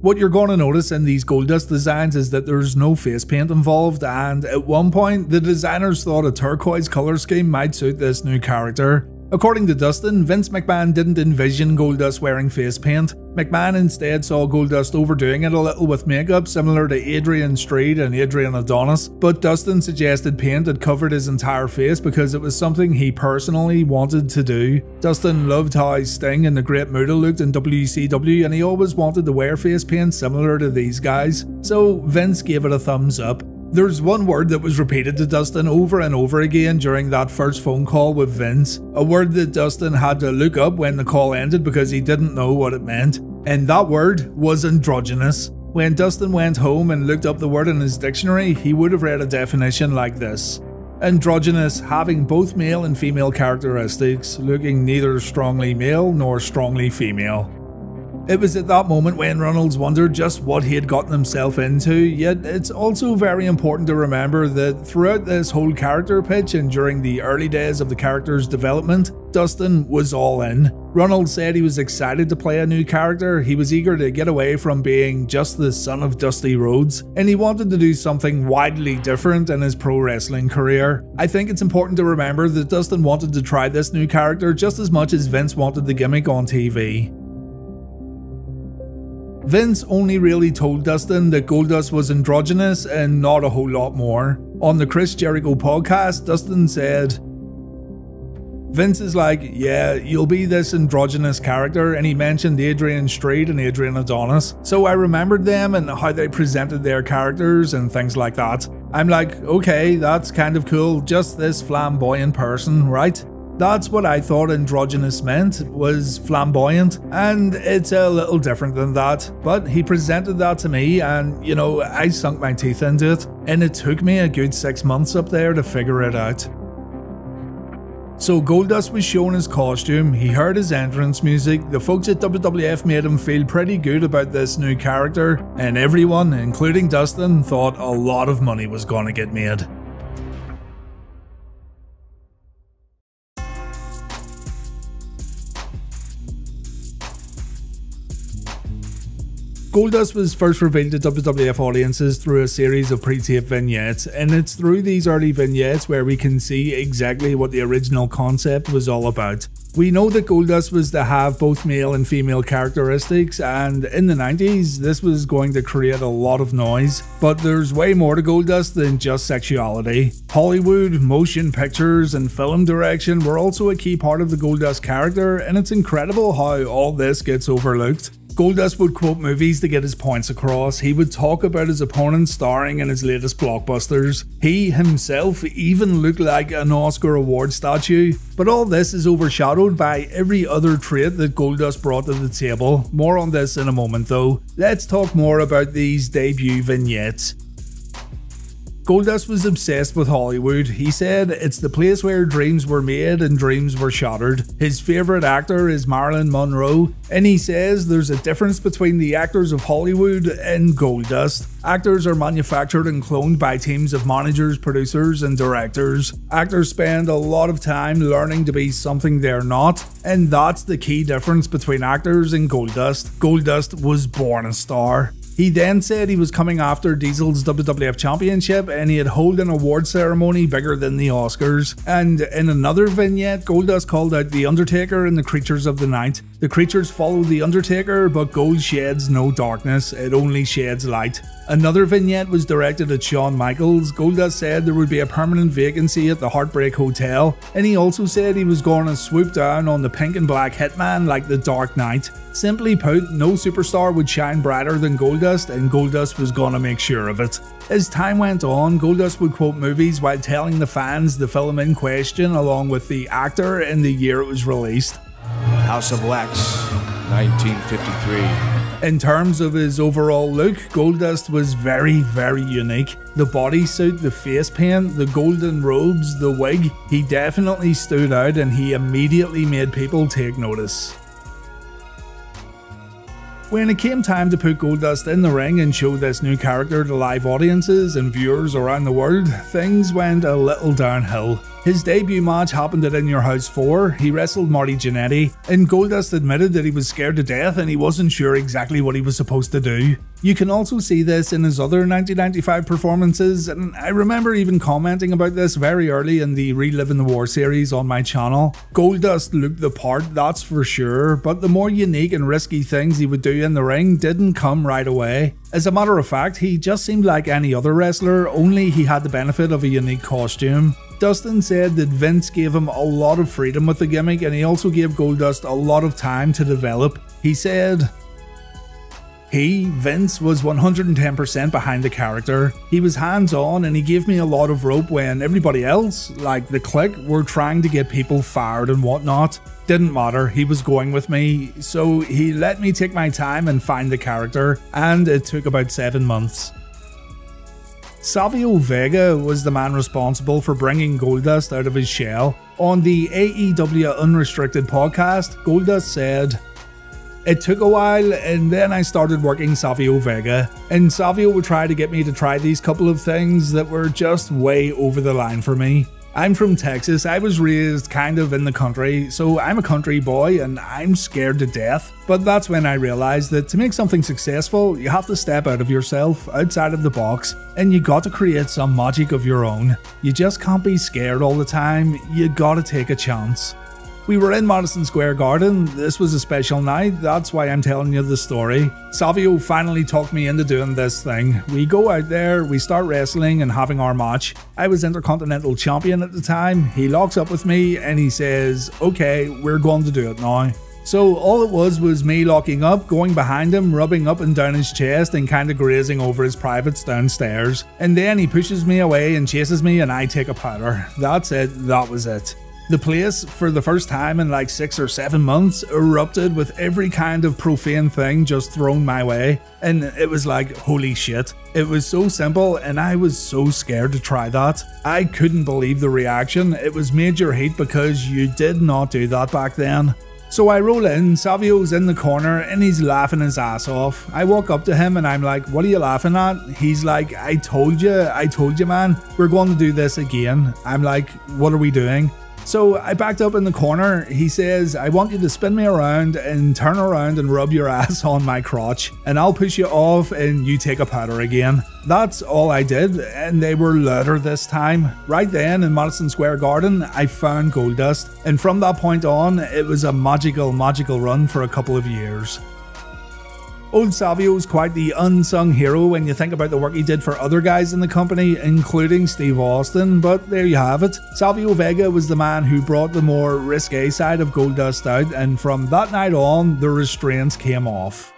What you're going to notice in these Goldust designs is that there's no face paint involved, and at one point, the designers thought a turquoise colour scheme might suit this new character. According to Dustin, Vince McMahon didn't envision Goldust wearing face paint. McMahon instead saw Goldust overdoing it a little with makeup similar to Adrian Street and Adrian Adonis, but Dustin suggested paint that covered his entire face because it was something he personally wanted to do. Dustin loved how Sting and the Great Muta looked in WCW and he always wanted to wear face paint similar to these guys, so Vince gave it a thumbs up. There's one word that was repeated to Dustin over and over again during that first phone call with Vince, a word that Dustin had to look up when the call ended because he didn't know what it meant, and that word was androgynous. When Dustin went home and looked up the word in his dictionary, he would have read a definition like this. Androgynous, having both male and female characteristics, looking neither strongly male nor strongly female. It was at that moment when Runnels wondered just what he had gotten himself into, yet it's also very important to remember that throughout this whole character pitch and during the early days of the character's development, Dustin was all in. Runnels said he was excited to play a new character, he was eager to get away from being just the son of Dusty Rhodes, and he wanted to do something widely different in his pro wrestling career. I think it's important to remember that Dustin wanted to try this new character just as much as Vince wanted the gimmick on TV. Vince only really told Dustin that Goldust was androgynous and not a whole lot more. On the Chris Jericho podcast, Dustin said, Vince is like, yeah, you'll be this androgynous character, and he mentioned Adrian Street and Adrian Adonis. So I remembered them and how they presented their characters and things like that. I'm like, okay, that's kind of cool, just this flamboyant person, right? That's what I thought androgynous meant, was flamboyant, and it's a little different than that. But he presented that to me, and you know, I sunk my teeth into it, and it took me a good six months up there to figure it out. So Goldust was shown his costume, he heard his entrance music, the folks at WWF made him feel pretty good about this new character, and everyone, including Dustin, thought a lot of money was gonna get made. Goldust was first revealed to WWF audiences through a series of pre-tape vignettes, and it's through these early vignettes where we can see exactly what the original concept was all about. We know that Goldust was to have both male and female characteristics, and in the 90s, this was going to create a lot of noise. But there's way more to Goldust than just sexuality. Hollywood, motion pictures, and film direction were also a key part of the Goldust character, and it's incredible how all this gets overlooked. Goldust would quote movies to get his points across. He would talk about his opponents starring in his latest blockbusters. He himself even looked like an Oscar award statue. But all this is overshadowed by every other trait that Goldust brought to the table. More on this in a moment though. Let's talk more about these debut vignettes. Goldust was obsessed with Hollywood. He said it's the place where dreams were made and dreams were shattered. His favourite actor is Marilyn Monroe, and he says there's a difference between the actors of Hollywood and Goldust. Actors are manufactured and cloned by teams of managers, producers, and directors. Actors spend a lot of time learning to be something they're not, and that's the key difference between actors and Goldust. Goldust was born a star. He then said he was coming after Diesel's WWF Championship and he had held an award ceremony bigger than the Oscars. And in another vignette, Goldust called out The Undertaker and the creatures of the night. The creatures follow The Undertaker, but gold sheds no darkness, it only sheds light. Another vignette was directed at Shawn Michaels. Goldust said there would be a permanent vacancy at the Heartbreak Hotel, and he also said he was going to swoop down on the pink and black hitman like the Dark Knight. Simply put, no superstar would shine brighter than Goldust, and Goldust was gonna make sure of it. As time went on, Goldust would quote movies while telling the fans the film in question along with the actor and the year it was released. House of Wax, 1953. In terms of his overall look, Goldust was very, very unique. The bodysuit, the face paint, the golden robes, the wig, he definitely stood out and he immediately made people take notice. When it came time to put Goldust in the ring and show this new character to live audiences and viewers around the world, things went a little downhill. His debut match happened at In Your House 4. He wrestled Marty Jannetty, and Goldust admitted that he was scared to death and he wasn't sure exactly what he was supposed to do. You can also see this in his other 1995 performances, and I remember even commenting about this very early in the Reliving the War series on my channel. Goldust looked the part, that's for sure, but the more unique and risky things he would do in the ring didn't come right away. As a matter of fact, he just seemed like any other wrestler, only he had the benefit of a unique costume. Dustin said that Vince gave him a lot of freedom with the gimmick and he also gave Goldust a lot of time to develop. He said, he, Vince, was 110% behind the character. He was hands on and he gave me a lot of rope when everybody else, like the clique, were trying to get people fired and whatnot. Didn't matter, he was going with me, so he let me take my time and find the character, and it took about 7 months. Savio Vega was the man responsible for bringing Goldust out of his shell. On the AEW Unrestricted podcast, Goldust said, it took a while and then I started working Savio Vega, and Savio would try to get me to try these couple of things that were just way over the line for me. I'm from Texas. I was raised kind of in the country, so I'm a country boy and I'm scared to death. But that's when I realized that to make something successful, you have to step out of yourself, outside of the box, and you got to create some magic of your own. You just can't be scared all the time, you gotta take a chance. We were in Madison Square Garden. This was a special night, that's why I'm telling you the story. Savio finally talked me into doing this thing. We go out there, we start wrestling and having our match. I was Intercontinental Champion at the time. He locks up with me and he says, Okay, we're going to do it now. So all it was was me locking up, going behind him, rubbing up and down his chest and kinda grazing over his privates downstairs. And then he pushes me away and chases me and I take a powder. That's it, that was it. The place, for the first time in like six or seven months, erupted with every kind of profane thing just thrown my way. And it was like, holy shit. It was so simple, and I was so scared to try that. I couldn't believe the reaction. It was major heat because you did not do that back then. So I roll in, Savio's in the corner and he's laughing his ass off. I walk up to him and I'm like, What are you laughing at? He's like, I told you, I told you, man, we're going to do this again. I'm like, What are we doing? So I backed up in the corner. He says, I want you to spin me around and turn around and rub your <laughs> ass on my crotch, and I'll push you off and you take a powder again. That's all I did, and they were louder this time. Right then in Madison Square Garden, I found gold dust, and from that point on, it was a magical, magical run for a couple of years. Old Savio is quite the unsung hero when you think about the work he did for other guys in the company, including Steve Austin, but there you have it. Savio Vega was the man who brought the more risque side of Goldust out, and from that night on, the restraints came off.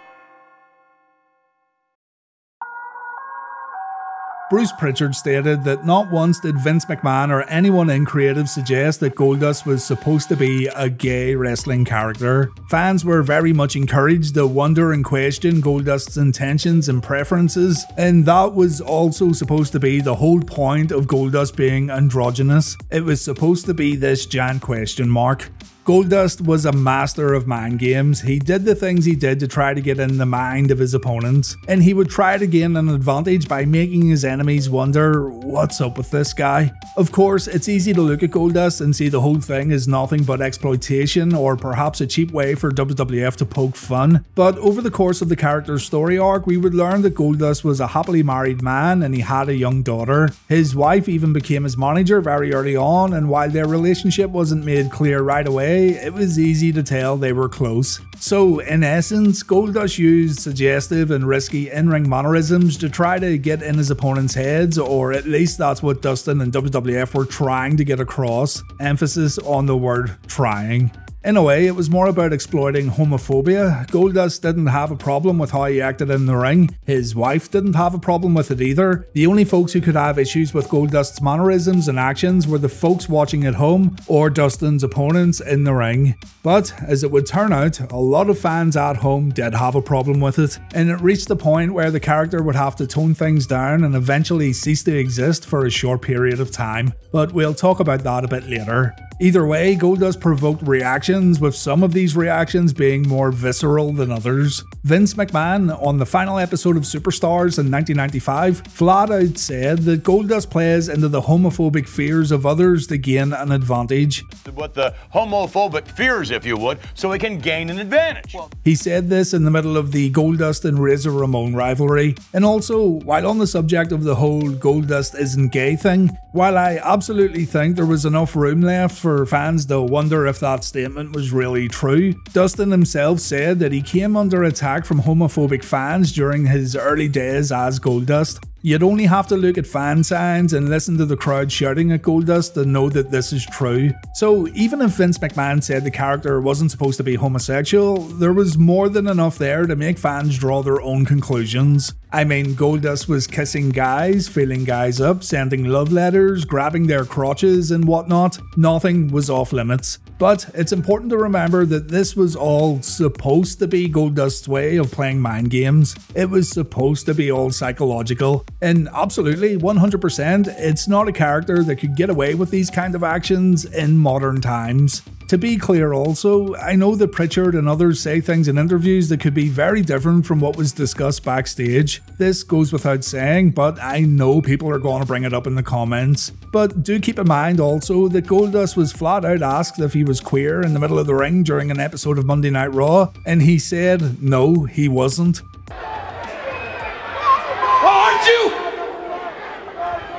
Bruce Pritchard stated that not once did Vince McMahon or anyone in creative suggest that Goldust was supposed to be a gay wrestling character. Fans were very much encouraged to wonder and question Goldust's intentions and preferences, and that was also supposed to be the whole point of Goldust being androgynous. It was supposed to be this giant question mark. Goldust was a master of mind games. He did the things he did to try to get in the mind of his opponents, and he would try to gain an advantage by making his enemies wonder what's up with this guy. Of course, it's easy to look at Goldust and see the whole thing as nothing but exploitation or perhaps a cheap way for WWF to poke fun, but over the course of the character's story arc, we would learn that Goldust was a happily married man and he had a young daughter. His wife even became his manager very early on, and while their relationship wasn't made clear right away, it was easy to tell they were close. So, in essence, Goldust used suggestive and risky in ring mannerisms to try to get in his opponent's heads, or at least that's what Dustin and WWF were trying to get across. Emphasis on the word trying. In a way, it was more about exploiting homophobia. Goldust didn't have a problem with how he acted in the ring. His wife didn't have a problem with it either. The only folks who could have issues with Goldust's mannerisms and actions were the folks watching at home or Dustin's opponents in the ring. But, as it would turn out, a lot of fans at home did have a problem with it, and it reached the point where the character would have to tone things down and eventually cease to exist for a short period of time. But we'll talk about that a bit later. Either way, Goldust provoked reactions, with some of these reactions being more visceral than others. Vince McMahon, on the final episode of Superstars in 1995, flat out said that Goldust plays into the homophobic fears of others to gain an advantage. What the homophobic fears, if you would, so he can gain an advantage. Well, he said this in the middle of the Goldust and Razor Ramon rivalry. And also, while on the subject of the whole Goldust isn't gay thing, while I absolutely think there was enough room left for fans to wonder if that statement was really true. Dustin himself said that he came under attack from homophobic fans during his early days as Goldust. You'd only have to look at fan signs and listen to the crowd shouting at Goldust to know that this is true. So, even if Vince McMahon said the character wasn't supposed to be homosexual, there was more than enough there to make fans draw their own conclusions. I mean, Goldust was kissing guys, feeling guys up, sending love letters, grabbing their crotches, and whatnot. Nothing was off limits. But it's important to remember that this was all supposed to be Goldust's way of playing mind games. It was supposed to be all psychological. And absolutely, 100%, it's not a character that could get away with these kind of actions in modern times. To be clear, also, I know that Pritchard and others say things in interviews that could be very different from what was discussed backstage. This goes without saying, but I know people are going to bring it up in the comments. But do keep in mind also that Goldust was flat out asked if he was queer in the middle of the ring during an episode of Monday Night Raw, and he said no, he wasn't.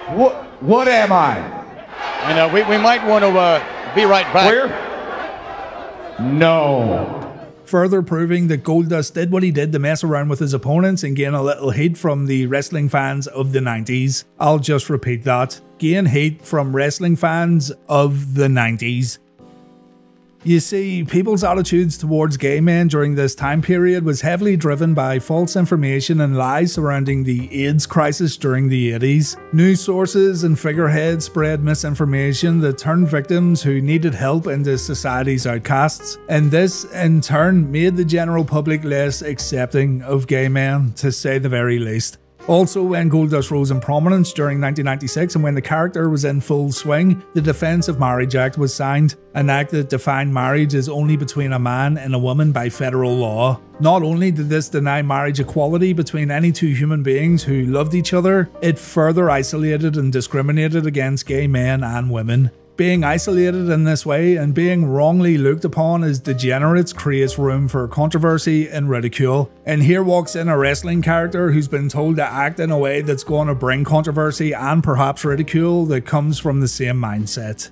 What, what am I? And uh, we, we might want to uh, be right back. Queer? No. Further proving that Goldust did what he did to mess around with his opponents and gain a little hate from the wrestling fans of the 90s. I'll just repeat that. Gain hate from wrestling fans of the 90s. You see, people's attitudes towards gay men during this time period was heavily driven by false information and lies surrounding the AIDS crisis during the 80s. News sources and figureheads spread misinformation that turned victims who needed help into society's outcasts, and this in turn made the general public less accepting of gay men, to say the very least. Also, when Goldust rose in prominence during 1996 and when the character was in full swing, the Defence of Marriage Act was signed, an act that defined marriage as only between a man and a woman by federal law. Not only did this deny marriage equality between any two human beings who loved each other, it further isolated and discriminated against gay men and women. Being isolated in this way and being wrongly looked upon as degenerates creates room for controversy and ridicule. And here walks in a wrestling character who's been told to act in a way that's going to bring controversy and perhaps ridicule that comes from the same mindset.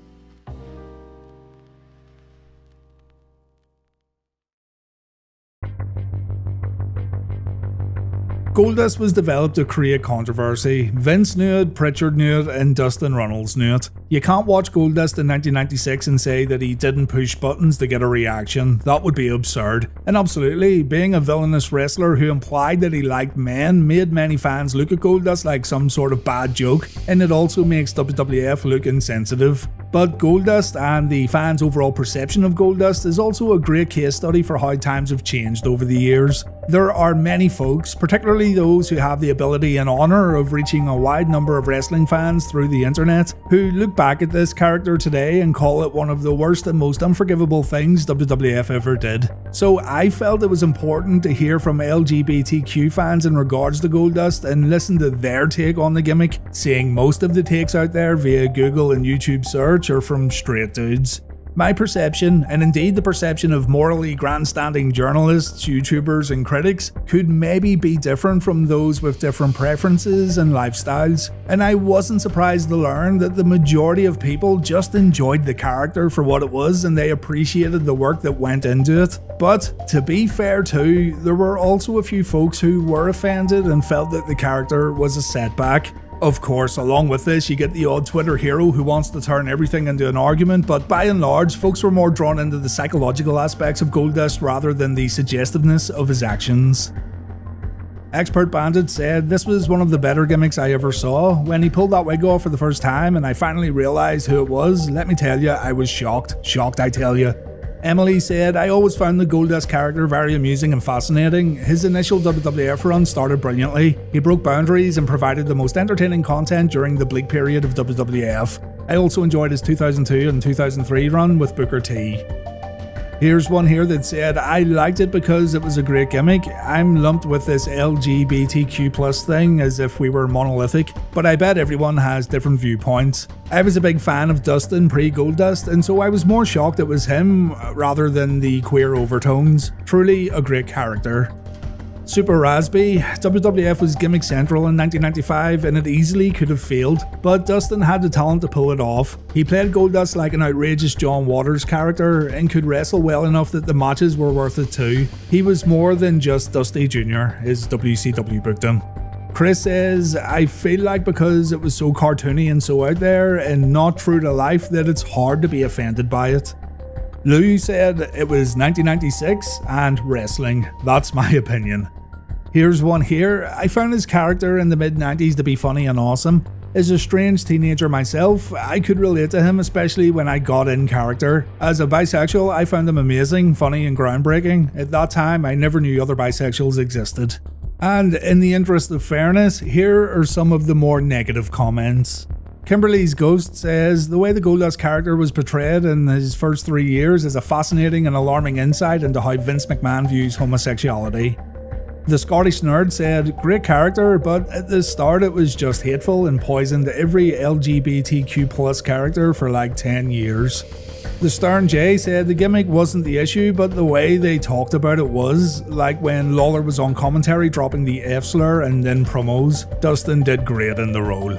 Goldust was developed to create controversy. Vince knew it, Pritchard knew it, and Dustin Runnels knew it. You can't watch Goldust in 1996 and say that he didn't push buttons to get a reaction. That would be absurd. And absolutely, being a villainous wrestler who implied that he liked men made many fans look at Goldust like some sort of bad joke, and it also makes WWF look insensitive. But Goldust and the fans' overall perception of Goldust is also a great case study for how times have changed over the years. There are many folks, particularly those who have the ability and honour of reaching a wide number of wrestling fans through the internet, who look back at this character today and call it one of the worst and most unforgivable things WWF ever did. So I felt it was important to hear from LGBTQ fans in regards to Goldust and listen to their take on the gimmick, seeing most of the takes out there via Google and YouTube search are from straight dudes. My perception, and indeed the perception of morally grandstanding journalists, YouTubers, and critics, could maybe be different from those with different preferences and lifestyles, and I wasn't surprised to learn that the majority of people just enjoyed the character for what it was and they appreciated the work that went into it. But to be fair too, there were also a few folks who were offended and felt that the character was a setback. Of course, along with this, you get the odd Twitter hero who wants to turn everything into an argument, but by and large, folks were more drawn into the psychological aspects of Goldust rather than the suggestiveness of his actions. Expert Bandit said this was one of the better gimmicks I ever saw. When he pulled that wig off for the first time and I finally realised who it was, let me tell you, I was shocked. Shocked, I tell you. Emily said, I always found the Goldust character very amusing and fascinating. His initial WWF run started brilliantly. He broke boundaries and provided the most entertaining content during the bleak period of WWF. I also enjoyed his 2002 and 2003 run with Booker T. Here's one here that said, I liked it because it was a great gimmick. I'm lumped with this LGBTQ plus thing as if we were monolithic, but I bet everyone has different viewpoints. I was a big fan of Dustin pre Goldust, and so I was more shocked it was him uh, rather than the queer overtones. Truly a great character. Super Razby, WWF was gimmick central in 1995 and it easily could have failed, but Dustin had the talent to pull it off. He played Goldust like an outrageous John Waters character and could wrestle well enough that the matches were worth it too. He was more than just Dusty Jr., as WCW booked him. Chris says, I feel like because it was so cartoony and so out there and not true to life that it's hard to be offended by it. Lou said it was 1996 and wrestling. That's my <laughs> opinion. Here's one here. I found his character in the mid 90s to be funny and awesome. As a strange teenager myself, I could relate to him, especially when I got in character. As a bisexual, I found him amazing, funny, and groundbreaking. At that time, I never knew other bisexuals existed. And in the interest of fairness, here are some of the more negative comments. Kimberly's Ghost says the way the Goldust character was portrayed in his first three years is a fascinating and alarming insight into how Vince McMahon views homosexuality. The Scottish nerd said, Great character, but at the start it was just hateful and poisoned every LGBTQ plus character for like 10 years. The Stern J said the gimmick wasn't the issue, but the way they talked about it was, like when Lawler was on commentary dropping the F slur and then promos, Dustin did great in the role.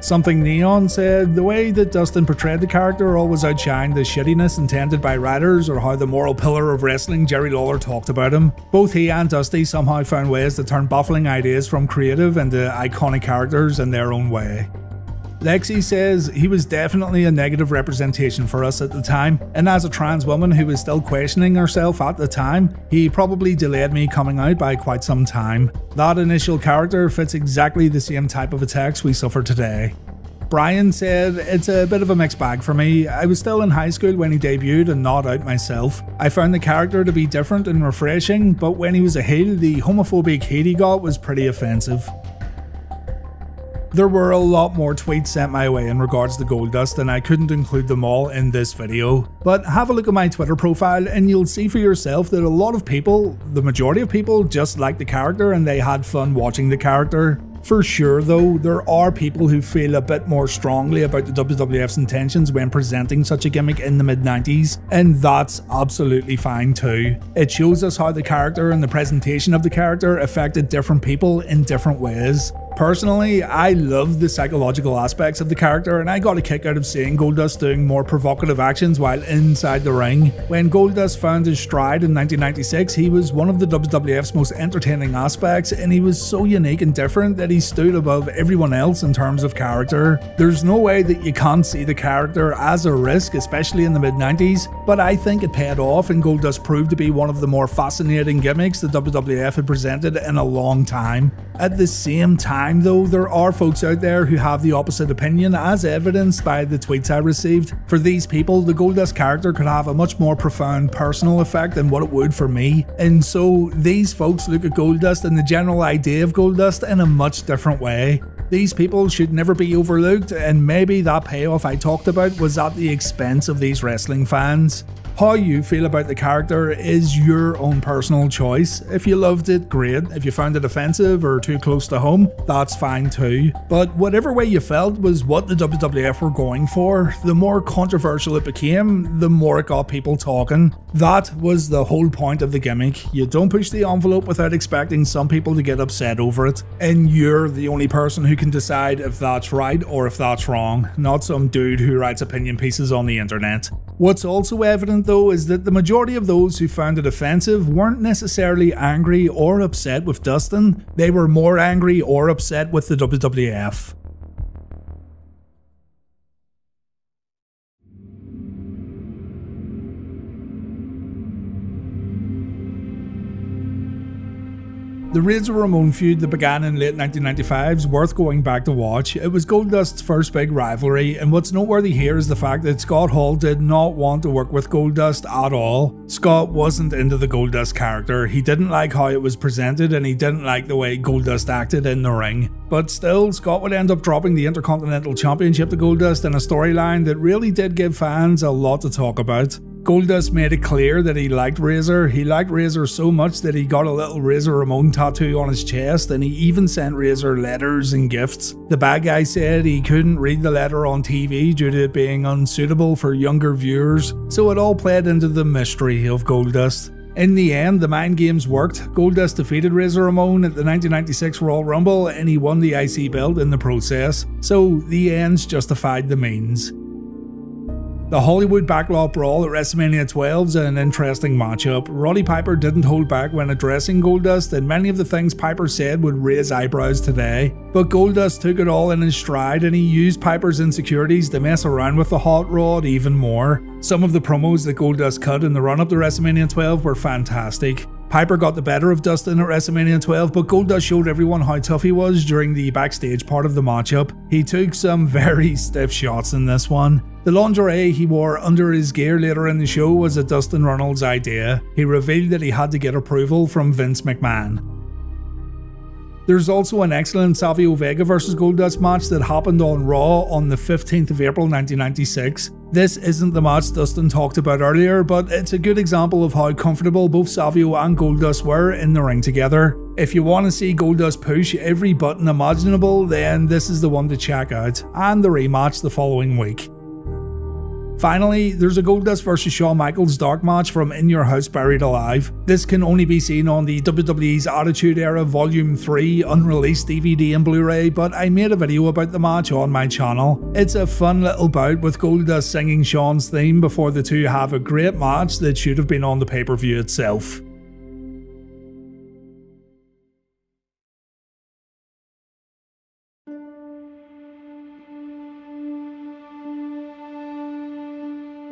Something Neon said the way that Dustin portrayed the character always outshined the shittiness intended by writers or how the moral pillar of wrestling Jerry Lawler talked about him. Both he and Dusty somehow found ways to turn baffling ideas from creative into iconic characters in their own way. Lexi says he was definitely a negative representation for us at the time, and as a trans woman who was still questioning herself at the time, he probably delayed me coming out by quite some time. That initial character fits exactly the same type of attacks we suffer today. Brian said, It's a bit of a mixed bag for me. I was still in high school when he debuted and not out myself. I found the character to be different and refreshing, but when he was a heel, the homophobic hate he got was pretty offensive. There were a lot more tweets sent my way in regards to Goldust and I couldn't include them all in this video. But have a look at my Twitter profile and you'll see for yourself that a lot of people, the majority of people, just like the character and they had fun watching the character. For sure, though, there are people who feel a bit more strongly about the WWF's intentions when presenting such a gimmick in the mid 90s, and that's absolutely fine too. It shows us how the character and the presentation of the character affected different people in different ways. Personally, I love the psychological aspects of the character, and I got a kick out of seeing Goldust doing more provocative actions while inside the ring. When Goldust found his stride in 1996, he was one of the WWF's most entertaining aspects, and he was so unique and different that he stood above everyone else in terms of character. There's no way that you can't see the character as a risk, especially in the mid 90s, but I think it paid off, and Goldust proved to be one of the more fascinating gimmicks the WWF had presented in a long time. At the same time, though, there are folks out there who have the opposite opinion, as evidenced by the tweets I received. For these people, the Goldust character could have a much more profound personal effect than what it would for me, and so these folks look at Goldust and the general idea of Goldust in a much different way. These people should never be overlooked, and maybe that payoff I talked about was at the expense of these wrestling fans. How you feel about the character is your own personal choice. If you loved it, great. If you found it offensive or too close to home, that's fine too. But whatever way you felt was what the WWF were going for. The more controversial it became, the more it got people talking. That was the whole point of the gimmick. You don't push the envelope without expecting some people to get upset over it. And you're the only person who can decide if that's right or if that's wrong, not some dude who writes opinion pieces on the internet. What's also evident though is that the majority of those who found it offensive weren't necessarily angry or upset with Dustin, they were more angry or upset with the WWF. The Razor Ramon feud that began in late 1995 is worth going back to watch. It was Goldust's first big rivalry, and what's noteworthy here is the fact that Scott Hall did not want to work with Goldust at all. Scott wasn't into the Goldust character, he didn't like how it was presented, and he didn't like the way Goldust acted in the ring. But still, Scott would end up dropping the Intercontinental Championship to Goldust in a storyline that really did give fans a lot to talk about. Goldust made it clear that he liked Razor. He liked Razor so much that he got a little Razor Ramon tattoo on his chest and he even sent Razor letters and gifts. The bad guy said he couldn't read the letter on TV due to it being unsuitable for younger viewers, so it all played into the mystery of Goldust. In the end, the mind games worked. Goldust defeated Razor Ramon at the 1996 Royal Rumble and he won the IC belt in the process, so the ends justified the means. The Hollywood Backlot Brawl at WrestleMania 12 is an interesting matchup. Roddy Piper didn't hold back when addressing Goldust, and many of the things Piper said would raise eyebrows today. But Goldust took it all in his stride and he used Piper's insecurities to mess around with the Hot Rod even more. Some of the promos that Goldust cut in the run up to WrestleMania 12 were fantastic. Piper got the better of Dustin at WrestleMania 12, but Goldust showed everyone how tough he was during the backstage part of the matchup. He took some <laughs> very stiff shots in this one. The lingerie he wore under his gear later in the show was a Dustin Runnels idea. He revealed that he had to get approval from Vince McMahon. There's also an excellent Savio Vega vs Goldust match that happened on Raw on the 15th of April 1996. This isn't the match Dustin talked about earlier, but it's a good example of how comfortable both Savio and Goldust were in the ring together. If you want to see Goldust push every button imaginable, then this is the one to check out, and the rematch the following week. Finally, there's a Goldust vs Shawn Michaels dark match from In Your House Buried Alive. This can only be seen on the WWE's Attitude Era Volume 3 unreleased DVD and Blu-ray, but I made a video about the match on my channel. It's a fun little bout with Goldust singing Shawn's theme before the two have a great match that should have been on the pay-per-view itself.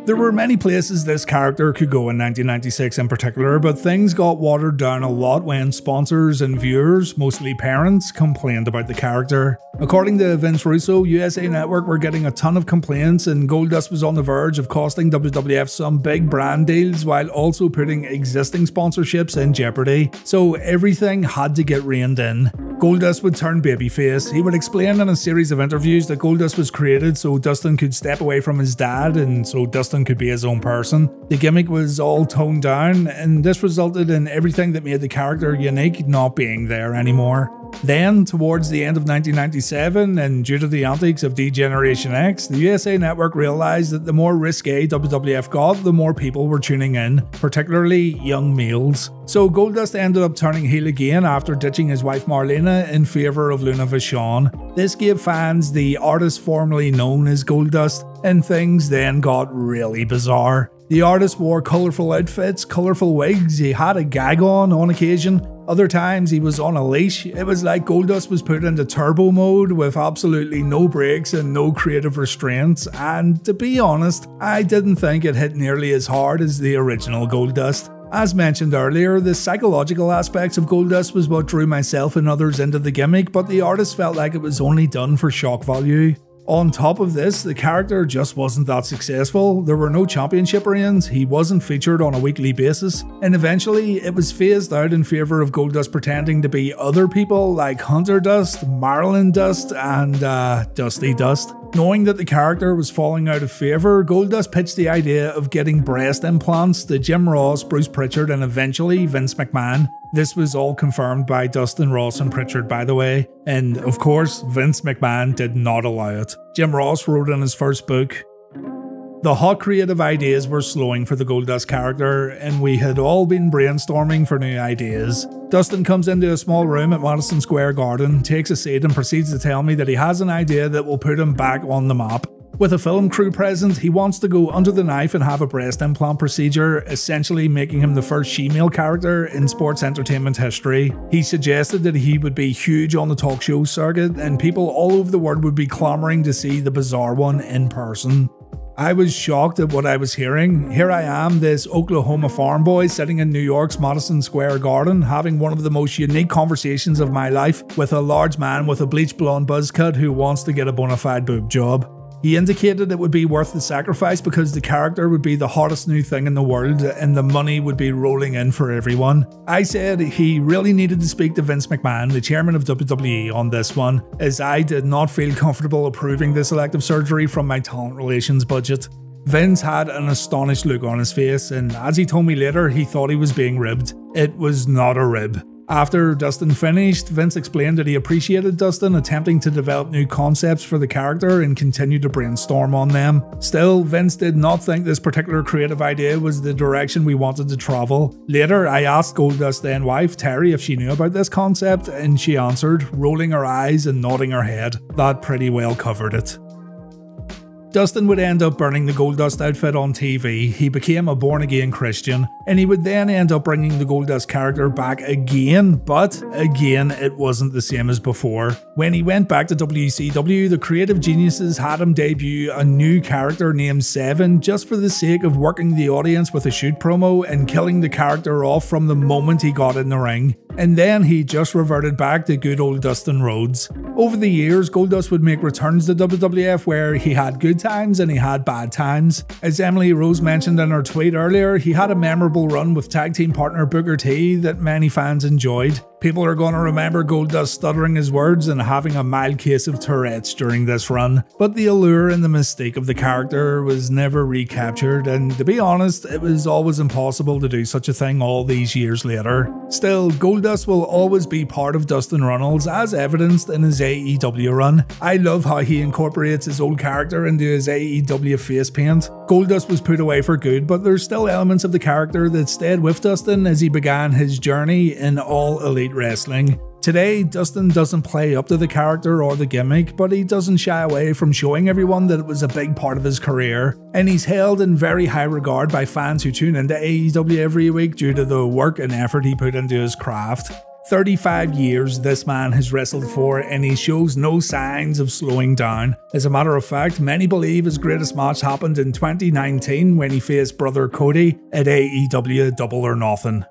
There were many places this character could go in 1996 in particular, but things got watered down a lot when sponsors and viewers, mostly parents, complained about the character. According to Vince Russo, USA Network were getting a ton of complaints, and Goldust was on the verge of costing WWF some big brand deals while also putting existing sponsorships in jeopardy. So everything had to get reined in. Goldust would turn babyface. He would explain in a series of interviews that Goldust was created so Dustin could step away from his dad and so Dustin could be his own person. The gimmick was all toned down, and this resulted in everything that made the character unique not being there anymore. Then, towards the end of 1997, and due to the antics of D-Generation X, the USA Network realised that the more risque WWF got, the more people were tuning in, particularly young males. So Goldust ended up turning heel again after ditching his wife Marlena in favour of Luna Vachon. This gave fans the artist formerly known as Goldust, and things then got really bizarre. The artist wore colourful outfits, colourful wigs, he had a gag on on occasion, other times he was on a leash. It was like Goldust was put into turbo mode with absolutely no brakes and no creative restraints, and to be honest, I didn't think it hit nearly as hard as the original Goldust. As mentioned earlier, the psychological aspects of Goldust was what drew myself and others into the gimmick, but the artist felt like it was only done for shock value. On top of this, the character just wasn't that successful, there were no championship reigns, he wasn't featured on a weekly basis, and eventually it was phased out in favour of Goldust pretending to be other people like Hunter Dust, Marilyn Dust, and uh, Dusty Dust. Knowing that the character was falling out of favour, Goldust pitched the idea of getting breast implants to Jim Ross, Bruce Pritchard, and eventually Vince McMahon. This was all confirmed by Dustin Ross and Pritchard, by the way, and of course, Vince McMahon did not allow it. Jim Ross wrote in his first book, the hot creative ideas were slowing for the Goldust character, and we had all been brainstorming for new ideas. Dustin comes into a small room at Madison Square Garden, takes a seat, and proceeds to tell me that he has an idea that will put him back on the map. With a film crew present, he wants to go under the knife and have a breast implant procedure, essentially making him the first female character in sports entertainment history. He suggested that he would be huge on the talk show circuit, and people all over the world would be clamouring to see the bizarre one in person. I was shocked at what I was hearing. Here I am, this Oklahoma farm boy sitting in New York's Madison Square Garden, having one of the most unique conversations of my life with a large man with a bleach blonde buzz cut who wants to get a bona fide boob job. He indicated it would be worth the sacrifice because the character would be the hottest new thing in the world and the money would be rolling in for everyone. I said he really needed to speak to Vince McMahon, the chairman of WWE, on this one, as I did not feel comfortable approving this elective surgery from my talent relations budget. Vince had an astonished look on his face, and as he told me later, he thought he was being ribbed. It was not a rib. After Dustin finished, Vince explained that he appreciated Dustin attempting to develop new concepts for the character and continued to brainstorm on them. Still, Vince did not think this particular creative idea was the direction we wanted to travel. Later, I asked Goldust's then wife, Terri, if she knew about this concept, and she answered, rolling her eyes and nodding her head. That pretty well covered it. Dustin would end up burning the Goldust outfit on TV, he became a born again Christian, and he would then end up bringing the Goldust character back again, but again, it wasn't the same as before. When he went back to WCW, the creative geniuses had him debut a new character named Seven just for the sake of working the audience with a shoot promo and killing the character off from the moment he got in the ring and then he just reverted back to good old Dustin Rhodes. Over the years, Goldust would make returns to WWF where he had good times and he had bad times. As Emily Rose mentioned in her tweet earlier, he had a memorable run with tag team partner Booker T that many fans enjoyed. People are going to remember Goldust stuttering his words and having a mild case of Tourette's during this run, but the allure and the mystique of the character was never recaptured, and to be honest, it was always impossible to do such a thing all these years later. Still, Goldust will always be part of Dustin Runnels as evidenced in his AEW run. I love how he incorporates his old character into his AEW face paint. Goldust was put away for good, but there's still elements of the character that stayed with Dustin as he began his journey in all elite wrestling. Today, Dustin doesn't play up to the character or the gimmick, but he doesn't shy away from showing everyone that it was a big part of his career, and he's held in very high regard by fans who tune into AEW every week due to the work and effort he put into his craft. 35 years this man has wrestled for, and he shows no signs of slowing down. As a matter of fact, many believe his greatest match happened in 2019 when he faced brother Cody at AEW Double or Nothing.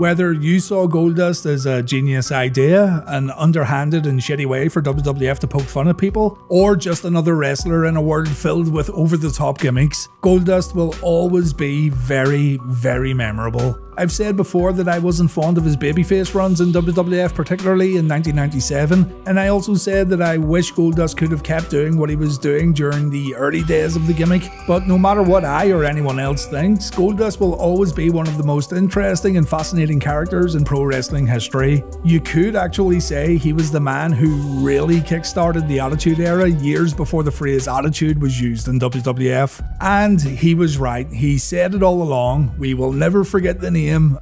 Whether you saw Goldust as a genius idea, an underhanded and shitty way for WWF to poke fun at people, or just another wrestler in a world filled with over the top gimmicks, Goldust will always be very, very memorable. I've said before that I wasn't fond of his babyface runs in WWF, particularly in 1997, and I also said that I wish Goldust could have kept doing what he was doing during the early days of the gimmick. But no matter what I or anyone else thinks, Goldust will always be one of the most interesting and fascinating characters in pro wrestling history. You could actually say he was the man who really kickstarted the Attitude Era years before the phrase Attitude was used in WWF. And he was right, he said it all along, we will never forget the name him.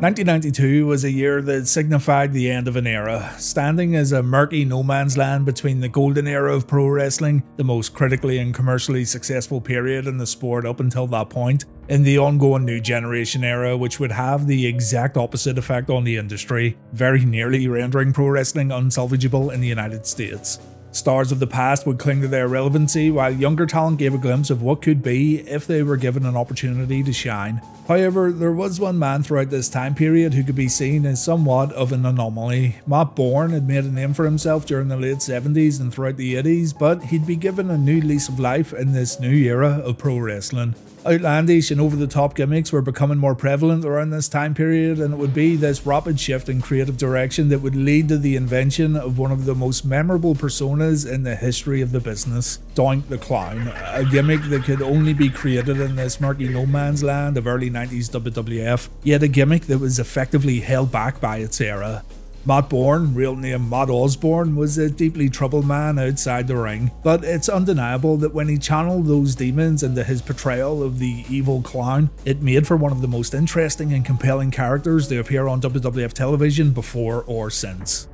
1992 was a year that signified the end of an era, standing as a murky no man's land between the golden era of pro wrestling, the most critically and commercially successful period in the sport up until that point, and the ongoing new generation era, which would have the exact opposite effect on the industry, very nearly rendering pro wrestling unsalvageable in the United States. Stars of the past would cling to their relevancy, while younger talent gave a glimpse of what could be if they were given an opportunity to shine. However, there was one man throughout this time period who could be seen as somewhat of an anomaly. Matt Borne had made a name for himself during the late 70s and throughout the 80s, but he'd be given a new lease of life in this new era of pro wrestling. Outlandish and over the top gimmicks were becoming more prevalent around this time period, and it would be this rapid shift in creative direction that would lead to the invention of one of the most memorable personas in the history of the business Doink the Clown, a gimmick that could only be created in this murky no man's land of early 90s WWF, yet a gimmick that was effectively held back by its era. Matt Borne, real name Matt Osborne, was a deeply troubled man outside the ring, but it's undeniable that when he channeled those demons into his portrayal of the evil clown, it made for one of the most interesting and compelling characters to appear on WWF television before or since.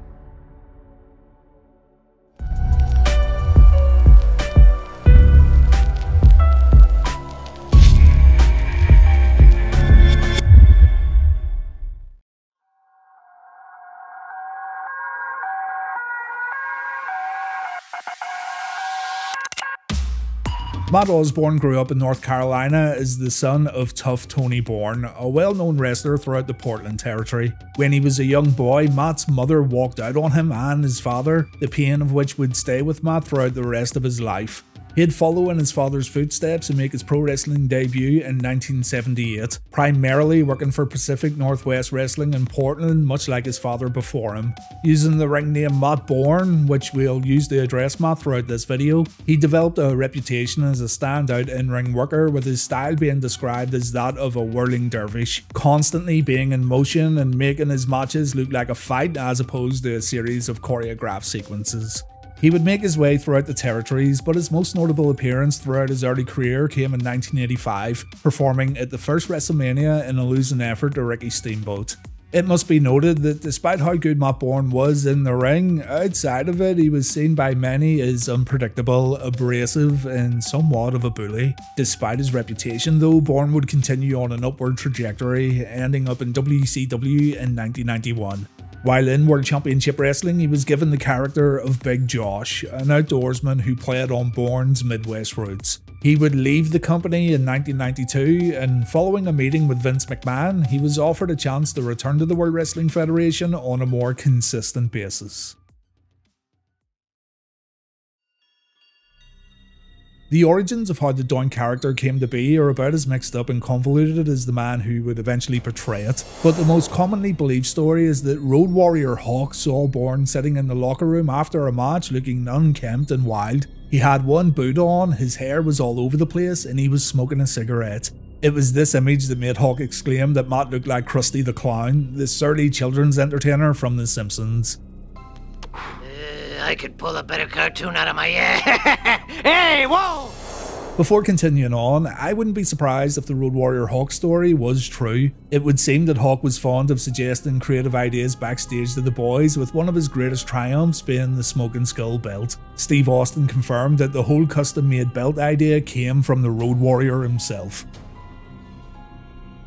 Matt Osborne grew up in North Carolina as the son of Tough Tony Borne, a well known wrestler throughout the Portland territory. When he was a young boy, Matt's mother walked out on him and his father, the pain of which would stay with Matt throughout the rest of his life. He'd follow in his father's footsteps and make his pro wrestling debut in 1978, primarily working for Pacific Northwest Wrestling in Portland, much like his father before him. Using the ring name Matt Borne, which we'll use to address Matt throughout this video, he developed a reputation as a standout in-ring worker with his style being described as that of a whirling dervish, constantly being in motion and making his matches look like a fight as opposed to a series of choreographed sequences. He would make his way throughout the territories, but his most notable appearance throughout his early career came in 1985, performing at the first WrestleMania in a losing effort to Ricky Steamboat. It must be noted that despite how good Matt Borne was in the ring, outside of it he was seen by many as unpredictable, abrasive, and somewhat of a bully. Despite his reputation though, Borne would continue on an upward trajectory, ending up in WCW in 1991. While in World Championship Wrestling, he was given the character of Big Josh, an outdoorsman who played on Borne's Midwest roots. He would leave the company in 1992, and following a meeting with Vince McMahon, he was offered a chance to return to the World Wrestling Federation on a more consistent basis. The origins of how the Doink character came to be are about as mixed up and convoluted as the man who would eventually portray it, but the most commonly believed story is that Road Warrior Hawk saw Borne sitting in the locker room after a match looking unkempt and wild. He had one boot on, his hair was all over the place, and he was smoking a cigarette. It was this image that made Hawk exclaim that Matt looked like Krusty the Clown, the surly children's entertainer from The Simpsons. I could pull a better cartoon out of my ass. <laughs> hey, whoa! Before continuing on, I wouldn't be surprised if the Road Warrior Hawk story was true. It would seem that Hawk was fond of suggesting creative ideas backstage to the boys, with one of his greatest triumphs being the Smoking Skull belt. Steve Austin confirmed that the whole custom made belt idea came from the Road Warrior himself.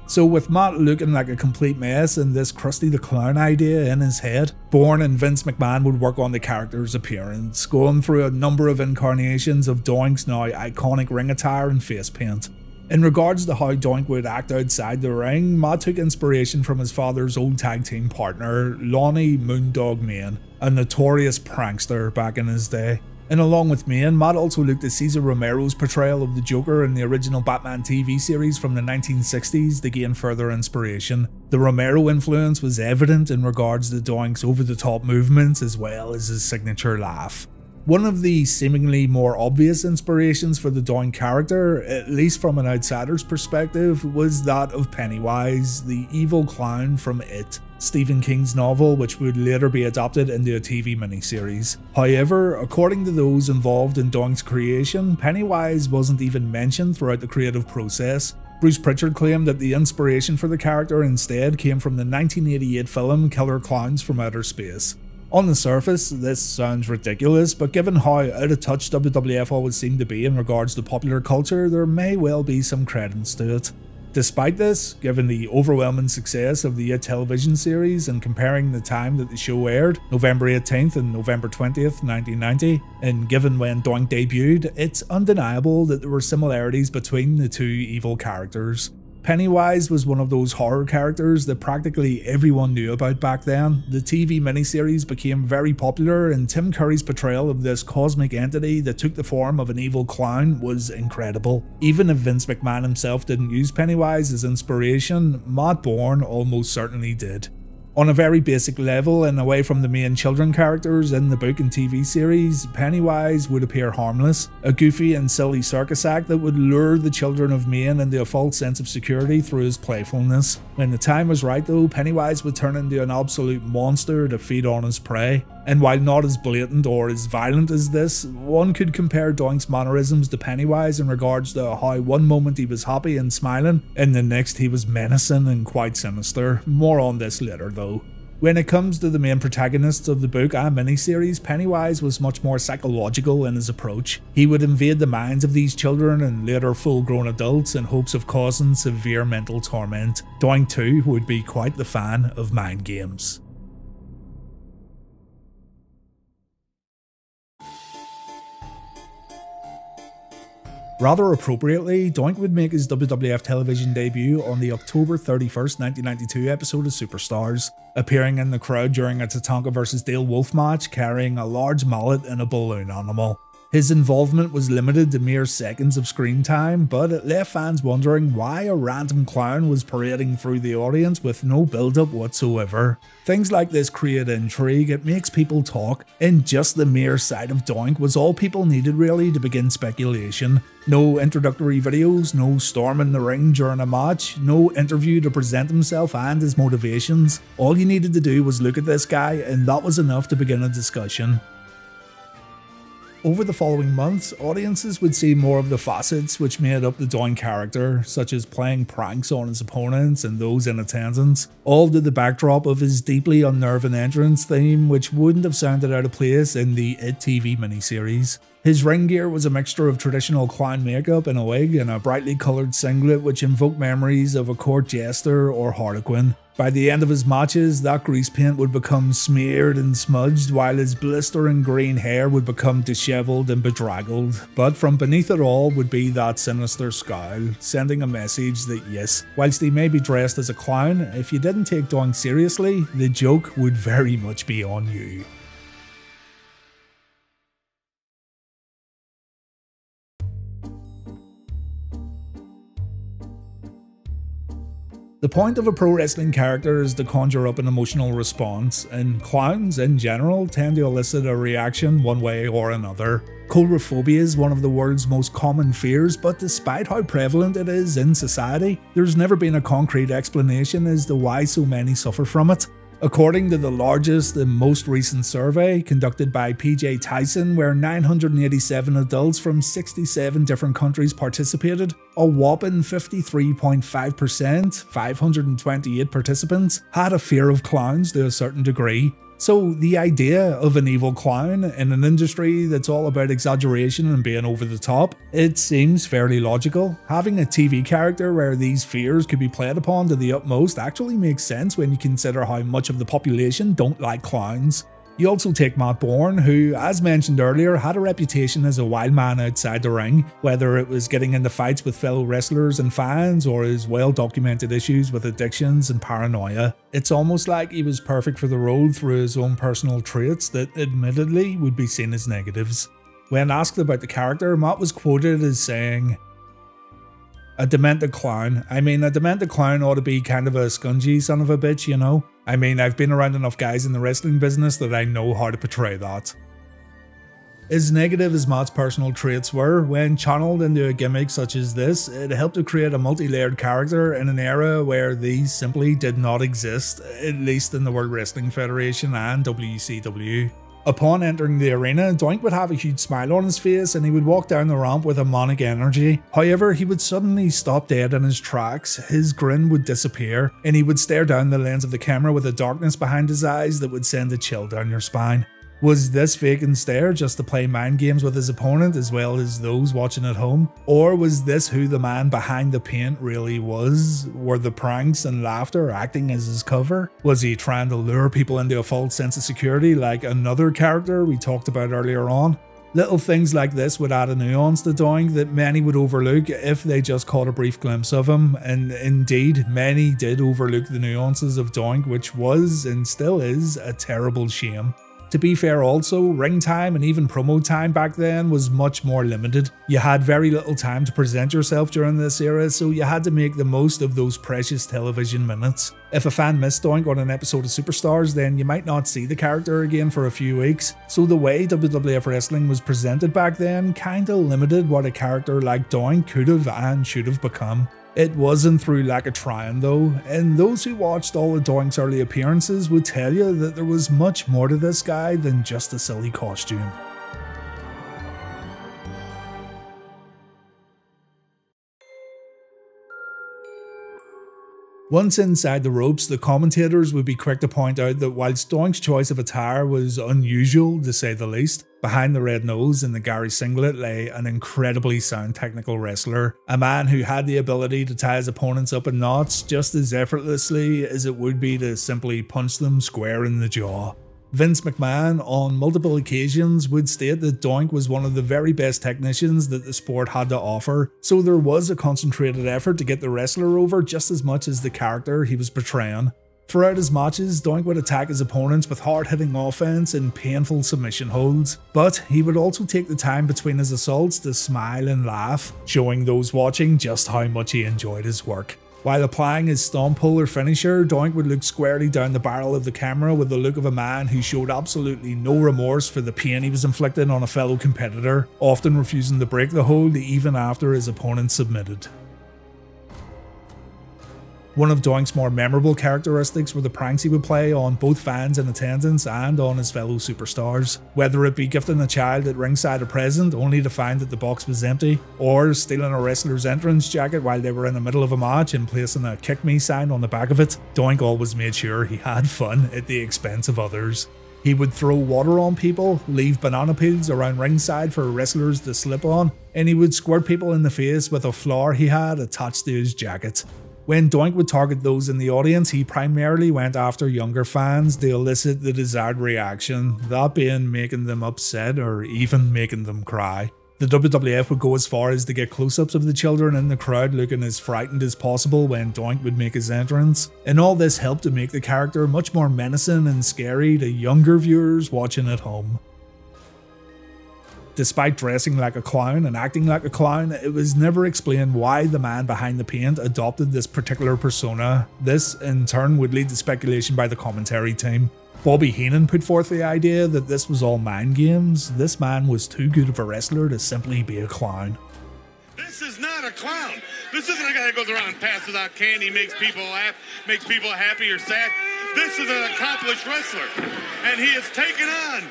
So with Matt looking like a complete mess and this Krusty the Clown idea in his head, Borne and Vince McMahon would work on the character's appearance, going through a number of incarnations of Doink's now iconic ring attire and face paint. In regards to how Doink would act outside the ring, Matt took inspiration from his father's old tag team partner, Lonnie Moondog Mayne, a notorious prankster back in his day. And along with me, and Matt also looked at Cesar Romero's portrayal of the Joker in the original Batman TV series from the 1960s to gain further inspiration. The Romero influence was evident in regards to Doink's over-the-top movements as well as his signature laugh. One of the seemingly more obvious inspirations for the Doink character, at least from an outsider's perspective, was that of Pennywise, the evil clown from It, Stephen King's novel, which would later be adapted into a TV miniseries. However, according to those involved in Doink's creation, Pennywise wasn't even mentioned throughout the creative process. Bruce Pritchard claimed that the inspiration for the character instead came from the 1988 film Killer Clowns from Outer Space. On the surface, this sounds ridiculous, but given how out of touch WWF always seemed to be in regards to popular culture, there may well be some credence to it. Despite this, given the overwhelming success of the television series and comparing the time that the show aired, November 18th and November 20th, 1990, and given when Doink debuted, it's undeniable that there were similarities between the two evil characters. Pennywise was one of those horror characters that practically everyone knew about back then. The TV miniseries became very popular, and Tim Curry's portrayal of this cosmic entity that took the form of an evil clown was incredible. Even if Vince McMahon himself didn't use Pennywise as inspiration, Matt Borne almost certainly did. On a very basic level and away from the main children characters in the book and TV series, Pennywise would appear harmless, a goofy and silly circus act that would lure the children of Maine into a false sense of security through his playfulness. When the time was right though, Pennywise would turn into an absolute monster to feed on his prey. And while not as blatant or as violent as this, one could compare Doink's mannerisms to Pennywise in regards to how one moment he was happy and smiling, and the next he was menacing and quite sinister. More on this later though. When it comes to the main protagonists of the book and miniseries, Pennywise was much more psychological in his approach. He would invade the minds of these children and later full grown adults in hopes of causing severe mental torment. Doink too would be quite the fan of mind games. Rather appropriately, Doink would make his WWF television debut on the October 31st, 1992 episode of Superstars, appearing in the crowd during a Tatanka vs Dale Wolf match carrying a large mallet and a balloon animal. His involvement was limited to mere seconds of screen time, but it left fans wondering why a random clown was parading through the audience with no build up whatsoever. Things like this create intrigue, it makes people talk, and just the mere sight of Doink was all people needed really to begin speculation. No introductory videos, no storm in the ring during a match, no interview to present himself and his motivations. All you needed to do was look at this guy, and that was enough to begin a discussion. Over the following months, audiences would see more of the facets which made up the Doink character, such as playing pranks on his opponents and those in attendance, all to the backdrop of his deeply unnerving entrance theme, which wouldn't have sounded out of place in the It TV miniseries. His ring gear was a mixture of traditional clown makeup and a wig and a brightly coloured singlet which invoked memories of a court jester or harlequin. By the end of his matches, that grease paint would become smeared and smudged, while his blistering green hair would become dishevelled and bedraggled. But from beneath it all would be that sinister scowl, sending a message that yes, whilst he may be dressed as a clown, if you didn't take Doink seriously, the joke would very much be on you. The point of a pro wrestling character is to conjure up an emotional response, and clowns in general tend to elicit a reaction one way or another. Coulrophobia is one of the world's most common fears, but despite how prevalent it is in society, there's never been a concrete explanation as to why so many suffer from it. According to the largest and most recent survey conducted by PJ Tyson, where 987 adults from 67 different countries participated, a whopping 53.5%, 528 participants, had a fear of clowns to a certain degree, so, the idea of an evil clown in an industry that's all about exaggeration and being over the top, it seems fairly logical. Having a TV character where these fears could be played upon to the utmost actually makes sense when you consider how much of the population don't like clowns. You also take Matt Borne, who, as mentioned earlier, had a reputation as a wild man outside the ring, whether it was getting into fights with fellow wrestlers and fans or his well documented issues with addictions and paranoia. It's almost like he was perfect for the role through his own personal traits that admittedly would be seen as negatives. When asked about the character, Matt was quoted as saying, a demented clown. I mean, a demented clown ought to be kind of a scungy son of a bitch, you know? I mean, I've been around enough guys in the wrestling business that I know how to portray that. As negative as Matt's personal traits were, when channeled into a gimmick such as this, it helped to create a multi-layered character in an era where these simply did not exist, at least in the World Wrestling Federation and WCW. Upon entering the arena, Doink would have a huge smile on his face and he would walk down the ramp with a manic energy. However, he would suddenly stop dead in his tracks, his grin would disappear, and he would stare down the lens of the camera with a darkness behind his eyes that would send a chill down your spine. Was this vacant stare just to play mind games with his opponent as well as those watching at home? Or was this who the man behind the paint really was? Were the pranks and laughter acting as his cover? Was he trying to lure people into a false sense of security like another character we talked about earlier on? Little things like this would add a nuance to Doink that many would overlook if they just caught a brief glimpse of him, and indeed, many did overlook the nuances of Doink, which was and still is a terrible shame. To be fair also, ring time and even promo time back then was much more limited. You had very little time to present yourself during this era, so you had to make the most of those precious television minutes. If a fan missed Doink on an episode of Superstars, then you might not see the character again for a few weeks, so the way WWF Wrestling was presented back then kinda limited what a character like Doink could have and should have become. It wasn't through lack of trying though, and those who watched all of Doink's early appearances would tell you that there was much more to this guy than just a silly costume. Once inside the ropes, the commentators would be quick to point out that while Doink's choice of attire was unusual to say the least, behind the red nose and the Gary singlet lay an incredibly sound technical wrestler, a man who had the ability to tie his opponents up in knots just as effortlessly as it would be to simply punch them square in the jaw. Vince McMahon, on multiple occasions, would state that Doink was one of the very best technicians that the sport had to offer, so there was a concentrated effort to get the wrestler over just as much as the character he was portraying. Throughout his matches, Doink would attack his opponents with hard hitting offense and painful submission holds, but he would also take the time between his assaults to smile and laugh, showing those watching just how much he enjoyed his work. While applying his stump puller finisher, Doink would look squarely down the barrel of the camera with the look of a man who showed absolutely no remorse for the pain he was inflicting on a fellow competitor, often refusing to break the hold even after his opponent submitted. One of Doink's more memorable characteristics were the pranks he would play on both fans in attendance and on his fellow superstars. Whether it be gifting a child at ringside a present only to find that the box was empty, or stealing a wrestler's entrance jacket while they were in the middle of a match and placing a kick me sign on the back of it, Doink always made sure he had fun at the expense of others. He would throw water on people, leave banana peels around ringside for wrestlers to slip on, and he would squirt people in the face with a flower he had attached to his jacket. When Doink would target those in the audience, he primarily went after younger fans to elicit the desired reaction, that being making them upset or even making them cry. The WWF would go as far as to get close ups of the children in the crowd looking as frightened as possible when Doink would make his entrance, and all this helped to make the character much more menacing and scary to younger viewers watching at home. Despite dressing like a clown and acting like a clown, it was never explained why the man behind the paint adopted this particular persona. This, in turn, would lead to speculation by the commentary team. Bobby Heenan put forth the idea that this was all mind games. This man was too good of a wrestler to simply be a clown. This is not a clown. This isn't a guy that goes around and passes out candy, makes people laugh, makes people happy or sad. This is an accomplished wrestler. And he has taken on,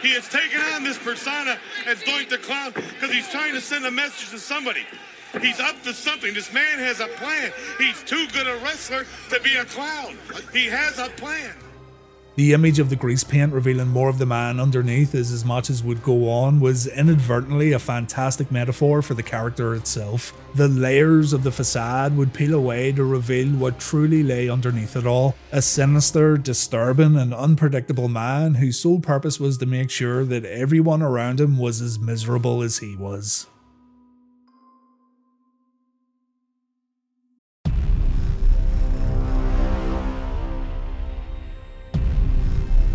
he has taken on this persona as Doink the Clown because he's trying to send a message to somebody. He's up to something. This man has a plan. He's too good a wrestler to be a clown. He has a plan. The image of the grease paint revealing more of the man underneath as his matches would go on was inadvertently a fantastic metaphor for the character itself. The layers of the facade would peel away to reveal what truly lay underneath it all. A sinister, disturbing, and unpredictable man whose sole purpose was to make sure that everyone around him was as miserable as he was.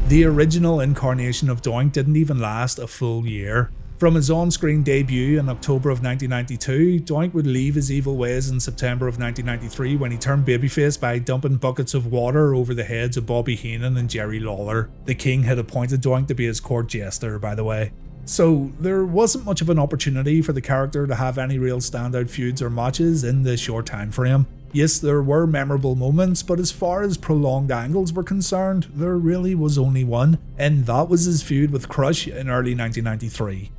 The original incarnation of Doink didn't even last a full year. From his on-screen debut in October of 1992, Doink would leave his evil ways in September of 1993 when he turned babyface by dumping buckets of water over the heads of Bobby Heenan and Jerry Lawler. The king had appointed Doink to be his court jester, by the way. So there wasn't much of an opportunity for the character to have any real standout feuds or matches in this short time frame. Yes, there were memorable moments, but as far as prolonged angles were concerned, there really was only one, and that was his feud with Crush in early 1993.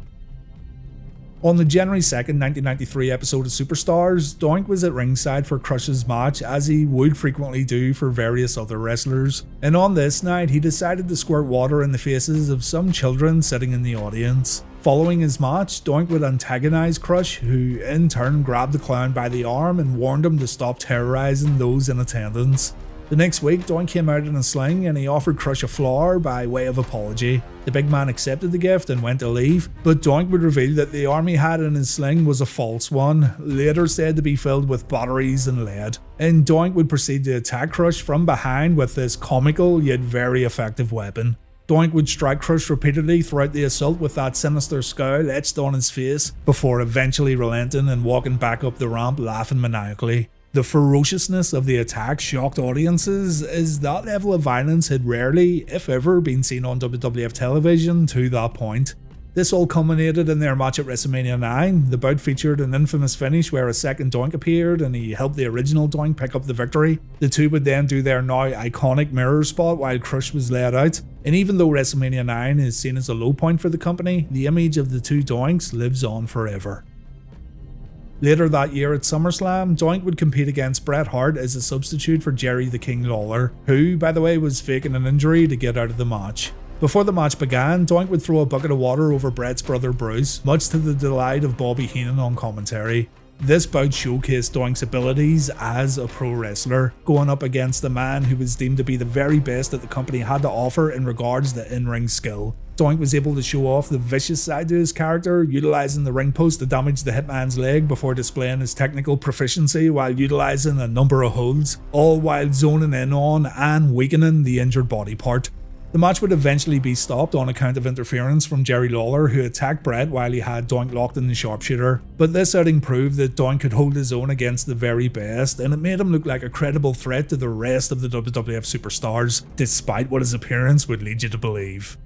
On the January 2nd, 1993 episode of Superstars, Doink was at ringside for Crush's match as he would frequently do for various other wrestlers. And on this night, he decided to squirt water in the faces of some children sitting in the audience. Following his match, Doink would antagonize Crush, who in turn grabbed the clown by the arm and warned him to stop terrorizing those in attendance. The next week, Doink came out in a sling and he offered Crush a flower by way of apology. The big man accepted the gift and went to leave, but Doink would reveal that the arm he had in his sling was a false one, later said to be filled with batteries and lead. And Doink would proceed to attack Crush from behind with this comical yet very effective weapon. Doink would strike Crush repeatedly throughout the assault with that sinister scowl etched on his face, before eventually relenting and walking back up the ramp laughing maniacally. The ferociousness of the attack shocked audiences, as that level of violence had rarely, if ever, been seen on WWF television to that point. This all culminated in their match at WrestleMania 9. The bout featured an infamous finish where a second Doink appeared and he helped the original Doink pick up the victory. The two would then do their now iconic mirror spot while Crush was laid out. And even though WrestleMania 9 is seen as a low point for the company, the image of the two Doinks lives on forever. Later that year at SummerSlam, Doink would compete against Bret Hart as a substitute for Jerry the King Lawler, who, by the way, was faking an injury to get out of the match. Before the match began, Doink would throw a bucket of water over Bret's brother Bruce, much to the delight of Bobby Heenan on commentary. This bout showcased Doink's abilities as a pro wrestler, going up against a man who was deemed to be the very best that the company had to offer in regards to in-ring skill. Doink was able to show off the vicious side to his character, utilising the ring post to damage the hitman's leg before displaying his technical proficiency while utilising a number of holds, all while zoning in on and weakening the injured body part. The match would eventually be stopped on account of interference from Jerry Lawler, who attacked Bret while he had Doink locked in the sharpshooter. But this outing proved that Doink could hold his own against the very best, and it made him look like a credible threat to the rest of the WWF superstars, despite what his appearance would lead you to believe.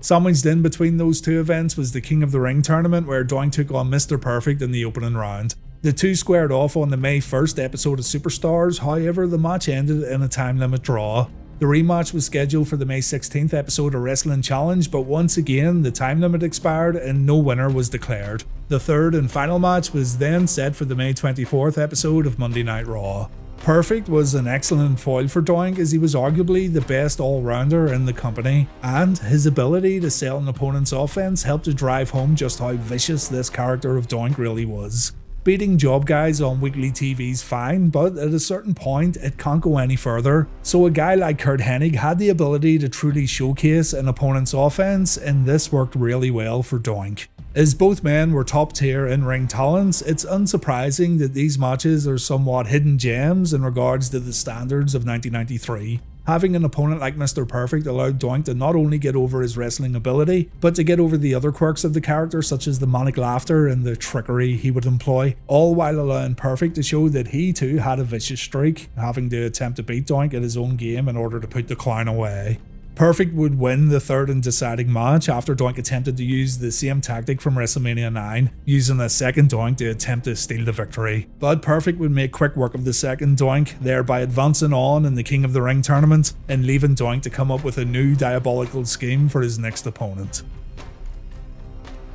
Sandwiched in between those two events was the King of the Ring tournament where Doink took on Mr. Perfect in the opening round. The two squared off on the May 1st episode of Superstars, however, the match ended in a time limit draw. The rematch was scheduled for the May 16th episode of Wrestling Challenge, but once again, the time limit expired and no winner was declared. The third and final match was then set for the May 24th episode of Monday Night Raw. Perfect was an excellent foil for Doink as he was arguably the best all-rounder in the company, and his ability to sell an opponent's offense helped to drive home just how vicious this character of Doink really was. Beating job guys on weekly TV's fine, but at a certain point it can't go any further. So a guy like Curt Hennig had the ability to truly showcase an opponent's offense, and this worked really well for Doink. As both men were top tier in ring talents, it's unsurprising that these matches are somewhat hidden gems in regards to the standards of 1993. Having an opponent like Mr. Perfect allowed Doink to not only get over his wrestling ability, but to get over the other quirks of the character such as the manic laughter and the trickery he would employ, all while allowing Perfect to show that he too had a vicious streak, having to attempt to beat Doink at his own game in order to put the clown away. Perfect would win the third and deciding match after Doink attempted to use the same tactic from WrestleMania 9, using a second Doink to attempt to steal the victory. But Perfect would make quick work of the second Doink, thereby advancing on in the King of the Ring tournament and leaving Doink to come up with a new diabolical scheme for his next opponent.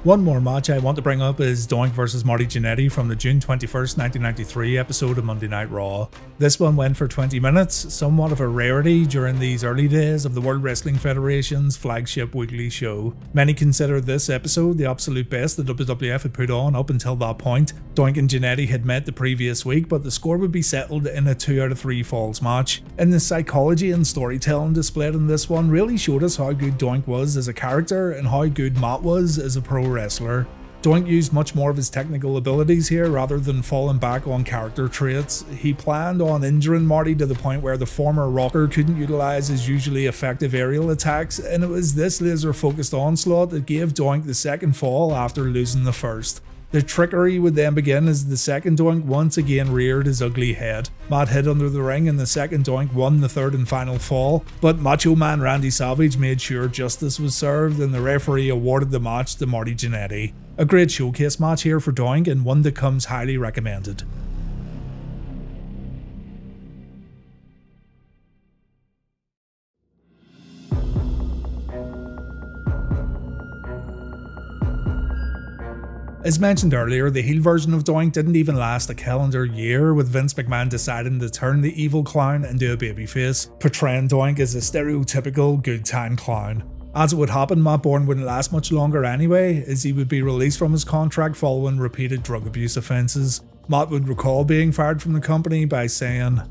One more match I want to bring up is Doink vs Marty Jannetty from the June 21st, 1993 episode of Monday Night Raw. This one went for 20 minutes, somewhat of a rarity during these early days of the World Wrestling Federation's flagship weekly show. Many consider this episode the absolute best the WWF had put on up until that point. Doink and Jannetty had met the previous week, but the score would be settled in a 2 out of 3 falls match. And the psychology and storytelling displayed in this one really showed us how good Doink was as a character and how good Matt was as a pro wrestler. Doink used much more of his technical abilities here rather than falling back on character traits. He planned on injuring Marty to the point where the former rocker couldn't utilize his usually effective aerial attacks, and it was this laser focused onslaught that gave Doink the second fall after losing the first. The trickery would then begin as the second doink once again reared his ugly head. Matt hid under the ring and the second doink won the third and final fall, but Macho Man Randy Savage made sure justice was served and the referee awarded the match to Marty Jannetty. A great showcase match here for Doink and one that comes highly recommended. As mentioned earlier, the heel version of Doink didn't even last a calendar year, with Vince McMahon deciding to turn the evil clown into a babyface, portraying Doink as a stereotypical good time clown. As it would happen, Matt Borne wouldn't last much longer anyway, as he would be released from his contract following repeated drug abuse offences. Matt would recall being fired from the company by saying,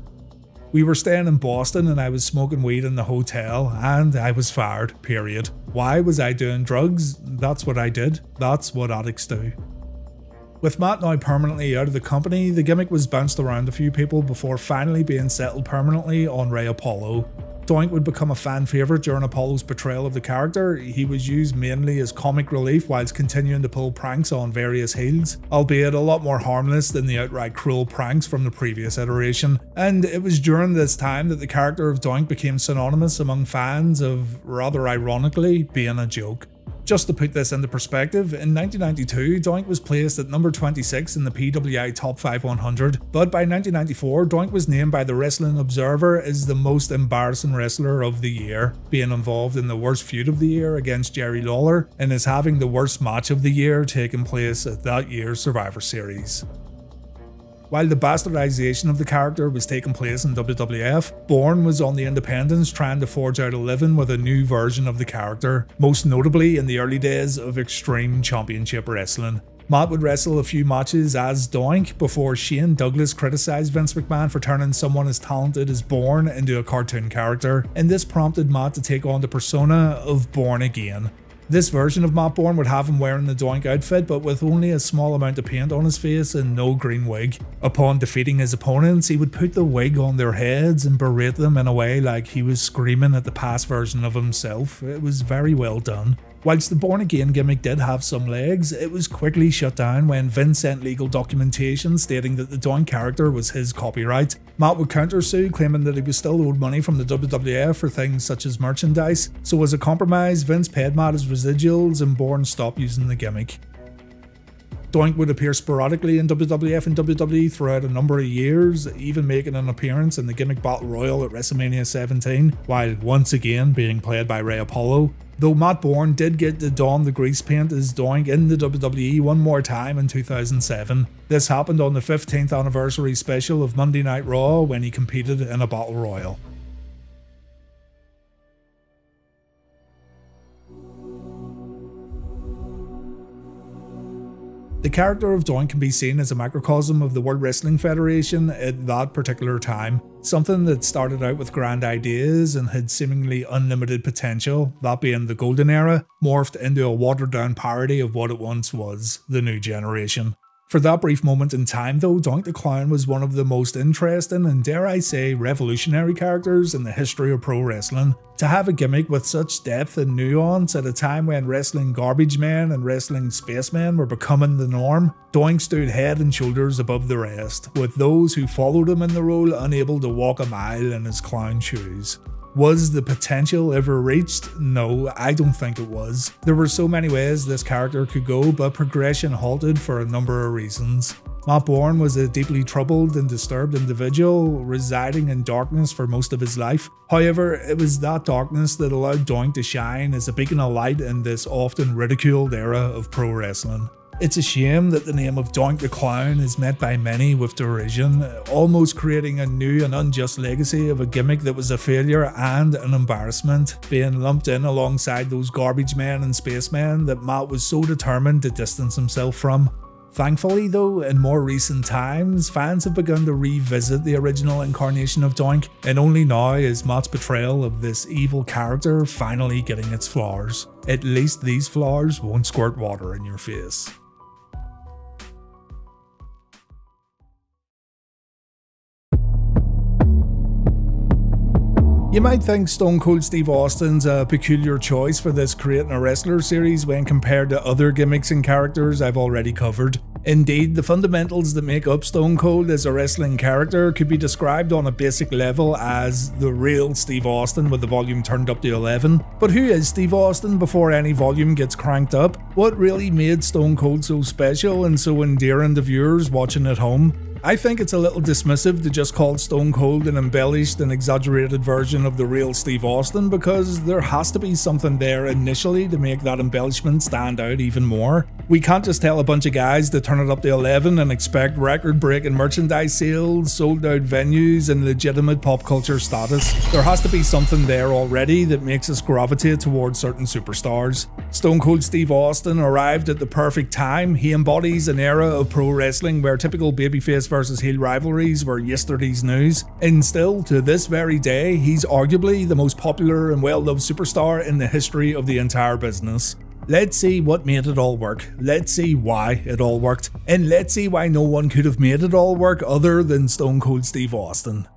we were staying in Boston and I was smoking weed in the hotel and I was fired, period. Why was I doing drugs? That's what I did. That's what addicts do. With Matt now permanently out of the company, the gimmick was bounced around a few people before finally being settled permanently on Ray Apollo. Doink would become a fan favourite during Apollo's portrayal of the character. He was used mainly as comic relief whilst continuing to pull pranks on various heels, albeit a lot more harmless than the outright cruel pranks from the previous iteration. And it was during this time that the character of Doink became synonymous among fans of, rather ironically, being a joke. Just to put this into perspective, in 1992, Doink was placed at number 26 in the PWI Top 5100, but by 1994, Doink was named by the Wrestling Observer as the most embarrassing wrestler of the year, being involved in the worst feud of the year against Jerry Lawler, and as having the worst match of the year taking place at that year's Survivor Series. While the bastardization of the character was taking place in WWF, Borne was on the independents trying to forge out a living with a new version of the character, most notably in the early days of Extreme Championship Wrestling. Matt would wrestle a few matches as Doink before Shane Douglas criticised Vince McMahon for turning someone as talented as Borne into a cartoon character, and this prompted Matt to take on the persona of Borne Again, this version of Matt Borne would have him wearing the Doink outfit, but with only a small amount of paint on his face and no green wig. Upon defeating his opponents, he would put the wig on their heads and berate them in a way like he was screaming at the past version of himself. It was very well done. Whilst the Borne Again gimmick did have some legs, it was quickly shut down when Vince sent legal documentation stating that the Doink character was his copyright. Matt would countersue, claiming that he was still owed money from the WWF for things such as merchandise, so as a compromise, Vince paid Matt his residuals and Borne stopped using the gimmick. Doink would appear sporadically in WWF and WWE throughout a number of years, even making an appearance in the gimmick Battle Royal at WrestleMania 17, while once again being played by Ray Apollo. Though Matt Borne did get to don the grease paint as Doink in the WWE one more time in 2007. This happened on the 15th anniversary special of Monday Night Raw when he competed in a Battle Royal. The character of Doink can be seen as a microcosm of the World Wrestling Federation at that particular time. Something that started out with grand ideas and had seemingly unlimited potential, that being the golden era, morphed into a watered down parody of what it once was, the new generation. For that brief moment in time though, Doink the Clown was one of the most interesting and dare I say revolutionary characters in the history of pro wrestling. To have a gimmick with such depth and nuance at a time when wrestling garbage men and wrestling spacemen were becoming the norm, Doink stood head and shoulders above the rest, with those who followed him in the role unable to walk a mile in his clown shoes. Was the potential ever reached? No, I don't think it was. There were so many ways this character could go, but progression halted for a number of reasons. Matt Borne was a deeply troubled and disturbed individual, residing in darkness for most of his life. However, it was that darkness that allowed Doink to shine as a beacon of light in this often ridiculed era of pro wrestling. It's a shame that the name of Doink the Clown is met by many with derision, almost creating a new and unjust legacy of a gimmick that was a failure and an embarrassment, being lumped in alongside those garbage men and spacemen that Matt was so determined to distance himself from. Thankfully, though, in more recent times, fans have begun to revisit the original incarnation of Doink, and only now is Matt's portrayal of this evil character finally getting its flowers. At least these flowers won't squirt water in your face. You might think Stone Cold Steve Austin's a peculiar choice for this Creating a Wrestler series when compared to other gimmicks and characters I've already covered. Indeed, the fundamentals that make up Stone Cold as a wrestling character could be described on a basic level as the real Steve Austin with the volume turned up to 11. But who is Steve Austin before any volume gets cranked up? What really made Stone Cold so special and so endearing to viewers watching at home? I think it's a little dismissive to just call Stone Cold an embellished and exaggerated version of the real Steve Austin because there has to be something there initially to make that embellishment stand out even more. We can't just tell a bunch of guys to turn it up to 11 and expect record breaking merchandise sales, sold out venues, and legitimate pop culture status. There has to be something there already that makes us gravitate towards certain superstars. Stone Cold Steve Austin arrived at the perfect time. He embodies an era of pro wrestling where typical babyface versus heel rivalries were yesterday's news, and still to this very day, he's arguably the most popular and well loved superstar in the history of the entire business. Let's see what made it all work. Let's see why it all worked. And let's see why no one could have made it all work other than Stone Cold Steve Austin.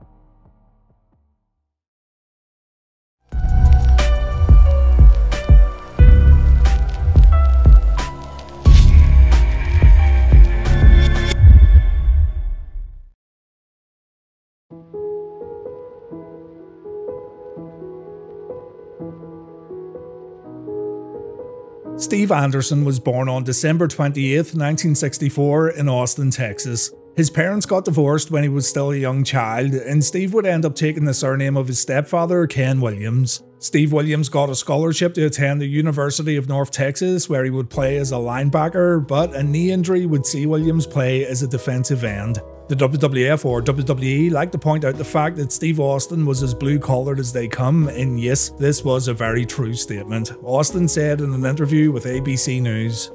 Steve Anderson was born on December 28, 1964, in Austin, Texas. His parents got divorced when he was still a young child, and Steve would end up taking the surname of his stepfather, Ken Williams. Steve Williams got a scholarship to attend the University of North Texas, where he would play as a linebacker, but a knee injury would see Williams play as a defensive end. The WWF or WWE like to point out the fact that Steve Austin was as blue collared as they come, and yes, this was a very true statement. Austin said in an interview with ABC News.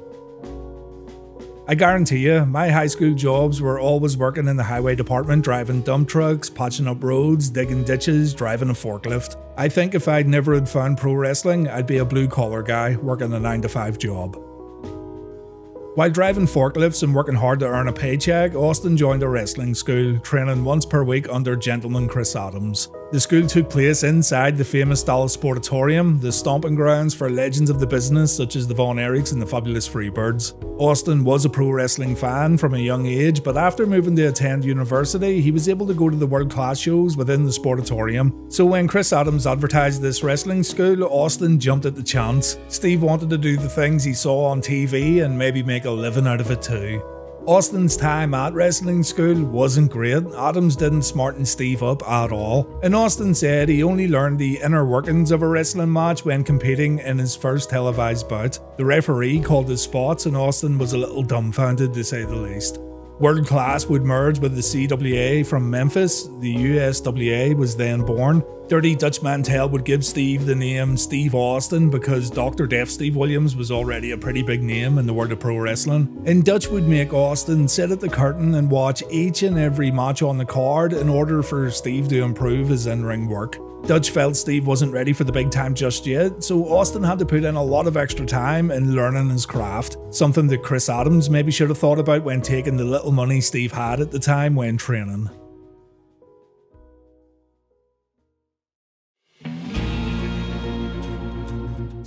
I guarantee you, my high school jobs were always working in the highway department, driving dump trucks, patching up roads, digging ditches, driving a forklift. I think if I'd never had found pro wrestling, I'd be a blue collar guy working a 9 to 5 job. While driving forklifts and working hard to earn a paycheck, Austin joined a wrestling school, training once per week under gentleman Chris Adams. The school took place inside the famous Dallas Sportatorium, the stomping grounds for legends of the business such as the Von Erichs and the Fabulous Freebirds. Austin was a pro wrestling fan from a young age, but after moving to attend university, he was able to go to the world class shows within the Sportatorium. So when Chris Adams advertised this wrestling school, Austin jumped at the chance. Steve wanted to do the things he saw on TV and maybe make a living out of it too. Austin's time at wrestling school wasn't great. Adams didn't smarten Steve up at all. And Austin said he only learned the inner workings of a wrestling match when competing in his first televised bout. The referee called his spots, and Austin was a little dumbfounded to say the least. World Class would merge with the CWA from Memphis. The USWA was then born. Dirty Dutch Mantell would give Steve the name Steve Austin because Dr. Death Steve Williams was already a pretty big name in the world of pro wrestling. And Dutch would make Austin sit at the curtain and watch each and every match on the card in order for Steve to improve his in ring work. Dutch felt Steve wasn't ready for the big time just yet, so Austin had to put in a lot of extra time in learning his craft, something that Chris Adams maybe should have thought about when taking the little money Steve had at the time when training.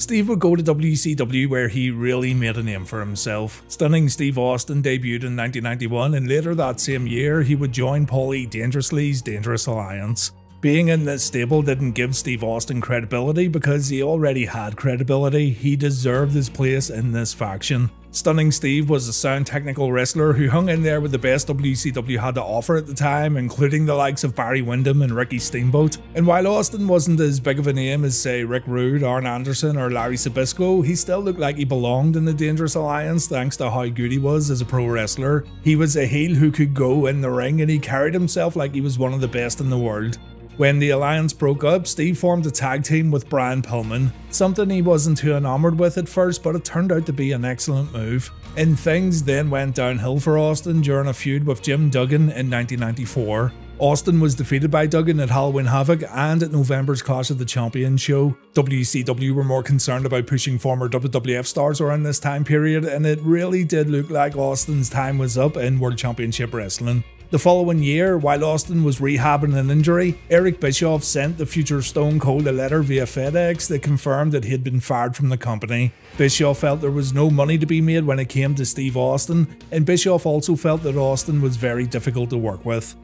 Steve would go to WCW where he really made a name for himself. Stunning Steve Austin debuted in 1991 and later that same year he would join Paulie Dangerously's Dangerous Alliance. Being in this stable didn't give Steve Austin credibility because he already had credibility. He deserved his place in this faction. Stunning Steve was a sound technical wrestler who hung in there with the best WCW had to offer at the time, including the likes of Barry Windham and Ricky Steamboat. And while Austin wasn't as big of a name as, say, Rick Rude, Arn Anderson, or Larry Zbyszko, he still looked like he belonged in the Dangerous Alliance thanks to how good he was as a pro wrestler. He was a heel who could go in the ring and he carried himself like he was one of the best in the world. When the alliance broke up, Steve formed a tag team with Brian Pillman, something he wasn't too enamoured with at first, but it turned out to be an excellent move. And things then went downhill for Austin during a feud with Jim Duggan in 1994. Austin was defeated by Duggan at Halloween Havoc and at November's Clash of the Champions show. WCW were more concerned about pushing former WWF stars around this time period, and it really did look like Austin's time was up in World Championship Wrestling. The following year, while Austin was rehabbing an injury, Eric Bischoff sent the future Stone Cold a letter via FedEx that confirmed that he had been fired from the company. Bischoff felt there was no money to be made when it came to Steve Austin, and Bischoff also felt that Austin was very difficult to work with.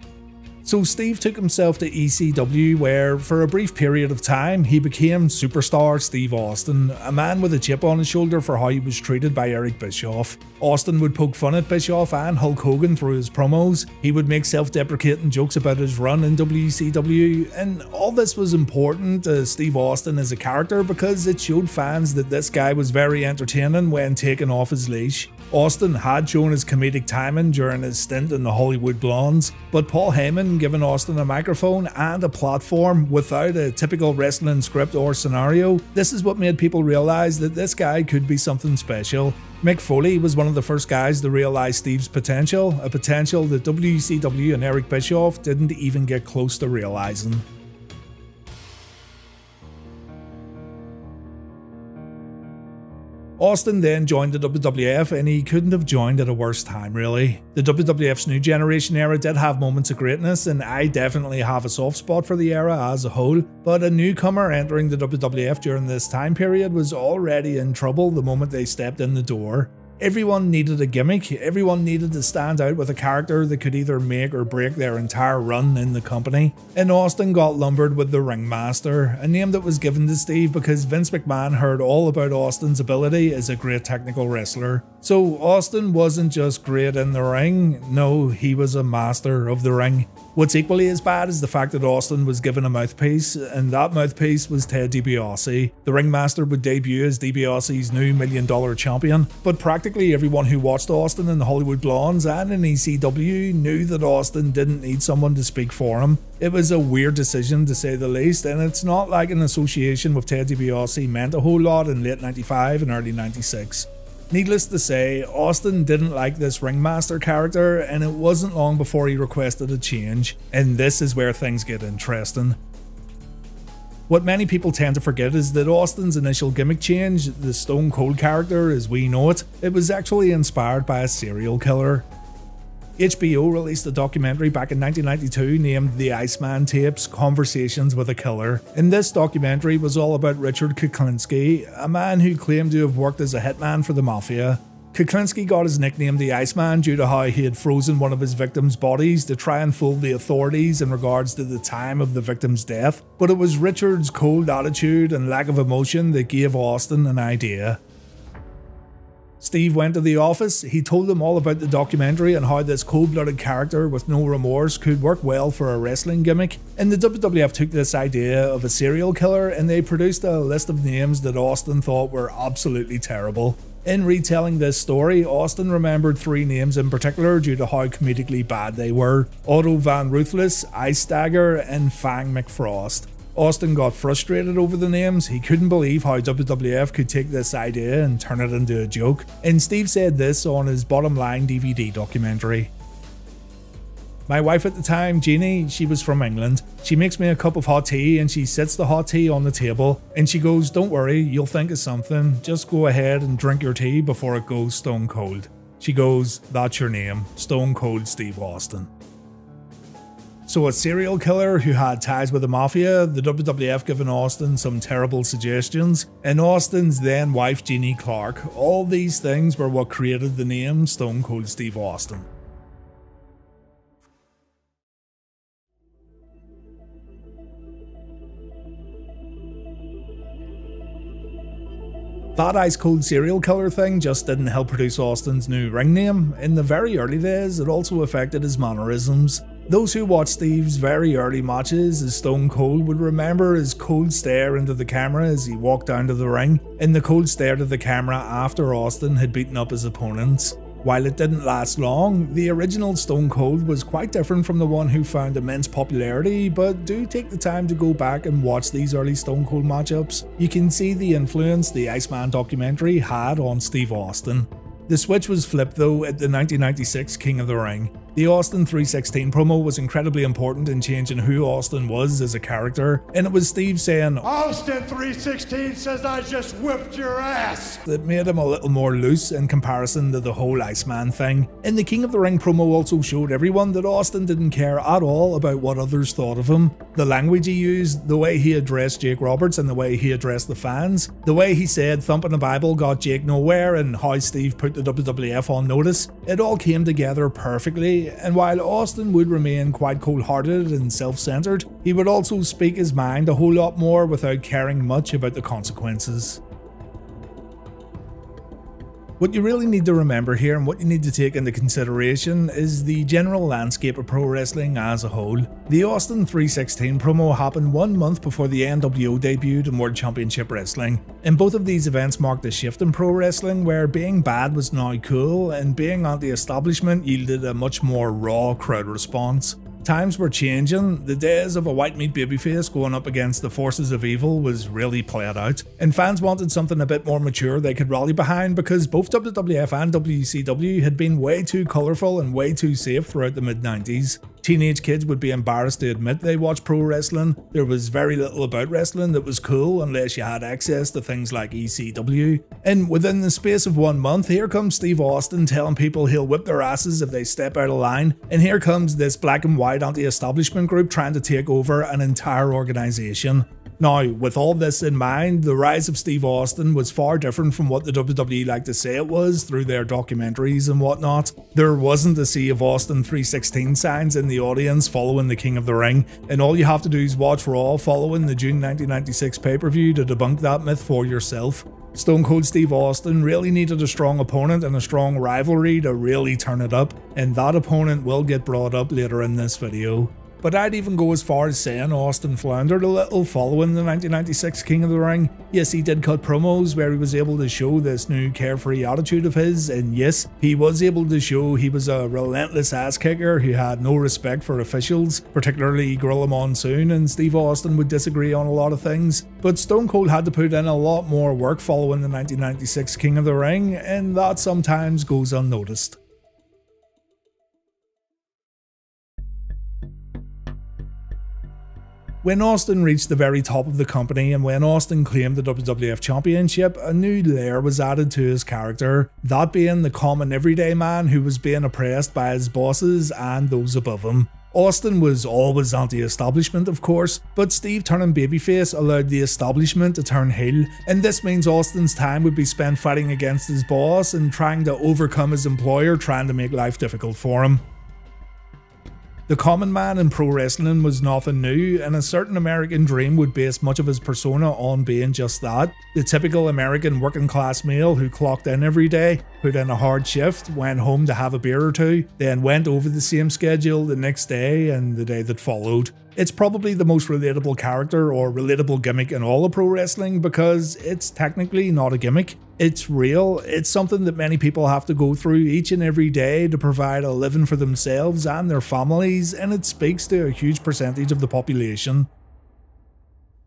So Steve took himself to ECW where, for a brief period of time, he became superstar Steve Austin, a man with a chip on his shoulder for how he was treated by Eric Bischoff. Austin would poke fun at Bischoff and Hulk Hogan through his promos, he would make self-deprecating jokes about his run in WCW, and all this was important to Steve Austin as a character because it showed fans that this guy was very entertaining when taken off his leash. Austin had shown his comedic timing during his stint in the Hollywood Blondes, but Paul Heyman given Austin a microphone and a platform without a typical wrestling script or scenario, this is what made people realise that this guy could be something special. Mick Foley was one of the first guys to realise Steve's potential, a potential that WCW and Eric Bischoff didn't even get close to realising. Austin then joined the WWF and he couldn't have joined at a worse time really. The WWF's new generation era did have moments of greatness and I definitely have a soft spot for the era as a whole, but a newcomer entering the WWF during this time period was already in trouble the moment they stepped in the door. Everyone needed a gimmick, everyone needed to stand out with a character that could either make or break their entire run in the company. And Austin got lumbered with the Ringmaster, a name that was given to Steve because Vince McMahon heard all about Austin's ability as a great technical wrestler. So Austin wasn't just great in the ring, no, he was a master of the ring. What's equally as bad is the fact that Austin was given a mouthpiece, and that mouthpiece was Ted DiBiase. The Ringmaster would debut as DiBiase's new million dollar champion, but practically everyone who watched Austin in the Hollywood Blondes and in ECW knew that Austin didn't need someone to speak for him. It was a weird decision to say the least, and it's not like an association with Ted DiBiase meant a whole lot in late 95 and early 96. Needless to say, Austin didn't like this Ringmaster character, and it wasn't long before he requested a change, and this is where things get interesting. What many people tend to forget is that Austin's initial gimmick change, the Stone Cold character as we know it, it was actually inspired by a serial killer. HBO released a documentary back in 1992 named The Iceman Tapes Conversations with a Killer. And this documentary was all about Richard Kuklinski, a man who claimed to have worked as a hitman for the Mafia. Kuklinski got his nickname the Iceman due to how he had frozen one of his victims' bodies to try and fool the authorities in regards to the time of the victim's death. But it was Richard's cold attitude and lack of emotion that gave Austin an idea. Steve went to the office, he told them all about the documentary and how this cold blooded character with no remorse could work well for a wrestling gimmick. And the WWF took this idea of a serial killer and they produced a list of names that Austin thought were absolutely terrible. In retelling this story, Austin remembered three names in particular due to how comedically bad they were Otto Von Ruthless, Ice Dagger, and Fang McFrost. Austin got frustrated over the names. He couldn't believe how WWF could take this idea and turn it into a joke. And Steve said this on his Bottom Line DVD documentary. My wife at the time, Jeannie, she was from England. She makes me a cup of hot tea and she sets the hot tea on the table and she goes, Don't worry, you'll think of something. Just go ahead and drink your tea before it goes stone cold. She goes, That's your name, Stone Cold Steve Austin. So, a serial killer who had ties with the mafia, the WWF giving Austin some terrible suggestions, and Austin's then wife Jeannie Clark, all these things were what created the name Stone Cold Steve Austin. That ice cold serial killer thing just didn't help produce Austin's new ring name. In the very early days, it also affected his mannerisms those who watched Steve's very early matches as Stone Cold would remember his cold stare into the camera as he walked down to the ring, and the cold stare to the camera after Austin had beaten up his opponents. While it didn't last long, the original Stone Cold was quite different from the one who found immense popularity, but do take the time to go back and watch these early Stone Cold matchups. You can see the influence the Iceman documentary had on Steve Austin. The switch was flipped though at the 1996 King of the Ring. The Austin 316 promo was incredibly important in changing who Austin was as a character, and it was Steve saying, Austin 316 says I just whipped your ass. That made him a little more loose in comparison to the whole Iceman thing. And the King of the Ring promo also showed everyone that Austin didn't care at all about what others thought of him. The language he used, the way he addressed Jake Roberts, and the way he addressed the fans, the way he said thumping the Bible got Jake nowhere, and how Steve put the WWF on notice, it all came together perfectly and while Austin would remain quite cold hearted and self centered, he would also speak his mind a whole lot more without caring much about the consequences. What you really need to remember here and what you need to take into consideration is the general landscape of pro wrestling as a whole. The Austin 316 promo happened one month before the NWO debuted in World Championship Wrestling, and both of these events marked a shift in pro wrestling where being bad was now cool and being anti establishment yielded a much more raw crowd response. Times were changing, the days of a white meat babyface going up against the forces of evil was really played out, and fans wanted something a bit more mature they could rally behind because both WWF and WCW had been way too colourful and way too safe throughout the mid 90s. Teenage kids would be embarrassed to admit they watched pro wrestling. There was very little about wrestling that was cool unless you had access to things like ECW. And within the space of one month, here comes Steve Austin telling people he'll whip their asses if they step out of line. And here comes this black and white anti establishment group trying to take over an entire organisation. Now, with all this in mind, the rise of Steve Austin was far different from what the WWE like to say it was through their documentaries and whatnot. There wasn't a sea of Austin 316 signs in the audience following the King of the Ring, and all you have to do is watch Raw following the June 1996 pay per view to debunk that myth for yourself. Stone Cold Steve Austin really needed a strong opponent and a strong rivalry to really turn it up, and that opponent will get brought up later in this video. But I'd even go as far as saying Austin floundered a little following the 1996 King of the Ring. Yes, he did cut promos where he was able to show this new carefree attitude of his, and yes, he was able to show he was a relentless ass kicker who had no respect for officials, particularly Gorilla Monsoon, and Steve Austin would disagree on a lot of things. But Stone Cold had to put in a lot more work following the 1996 King of the Ring, and that sometimes goes unnoticed. When Austin reached the very top of the company and when Austin claimed the WWF Championship, a new layer was added to his character, that being the common everyday man who was being oppressed by his bosses and those above him. Austin was always anti establishment, of course, but Steve turning babyface allowed the establishment to turn heel, and this means Austin's time would be spent fighting against his boss and trying to overcome his employer trying to make life difficult for him. The common man in pro wrestling was nothing new, and a certain American dream would base much of his persona on being just that the typical American working class male who clocked in every day, put in a hard shift, went home to have a beer or two, then went over the same schedule the next day and the day that followed. It's probably the most relatable character or relatable gimmick in all of pro wrestling because it's technically not a gimmick. It's real, it's something that many people have to go through each and every day to provide a living for themselves and their families, and it speaks to a huge percentage of the population.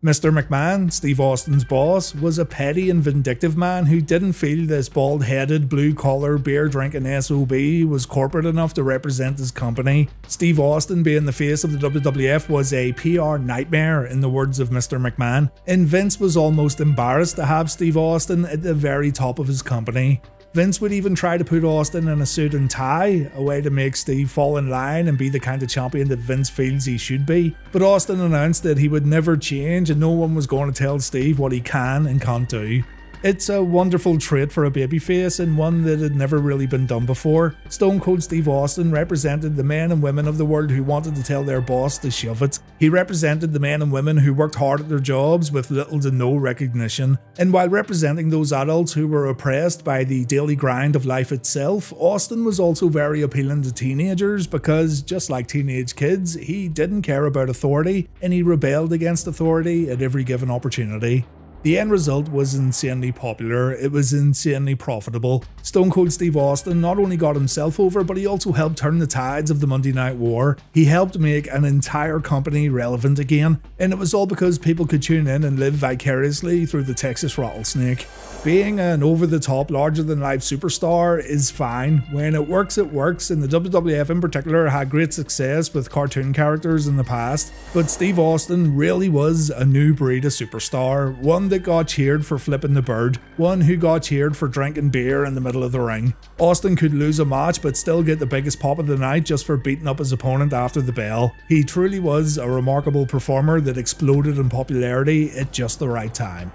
Mr. McMahon, Steve Austin's boss, was a petty and vindictive man who didn't feel this bald headed, blue collar, beer drinking SOB was corporate enough to represent his company. Steve Austin, being the face of the WWF, was a PR nightmare, in the words of Mr. McMahon, and Vince was almost embarrassed to have Steve Austin at the very top of his company. Vince would even try to put Austin in a suit and tie, a way to make Steve fall in line and be the kind of champion that Vince feels he should be. But Austin announced that he would never change and no one was going to tell Steve what he can and can't do. It's a wonderful trait for a babyface and one that had never really been done before. Stone Cold Steve Austin represented the men and women of the world who wanted to tell their boss to shove it. He represented the men and women who worked hard at their jobs with little to no recognition. And while representing those adults who were oppressed by the daily grind of life itself, Austin was also very appealing to teenagers because, just like teenage kids, he didn't care about authority and he rebelled against authority at every given opportunity. The end result was insanely popular, it was insanely profitable. Stone Cold Steve Austin not only got himself over, but he also helped turn the tides of the Monday Night War. He helped make an entire company relevant again, and it was all because people could tune in and live vicariously through the Texas Rattlesnake. Being an over the top, larger than life superstar is fine. When it works, it works, and the WWF in particular had great success with cartoon characters in the past. But Steve Austin really was a new breed of superstar, one that got cheered for flipping the bird, one who got cheered for drinking beer in the middle of the ring. Austin could lose a match but still get the biggest pop of the night just for beating up his opponent after the bell. He truly was a remarkable performer that exploded in popularity at just the right time.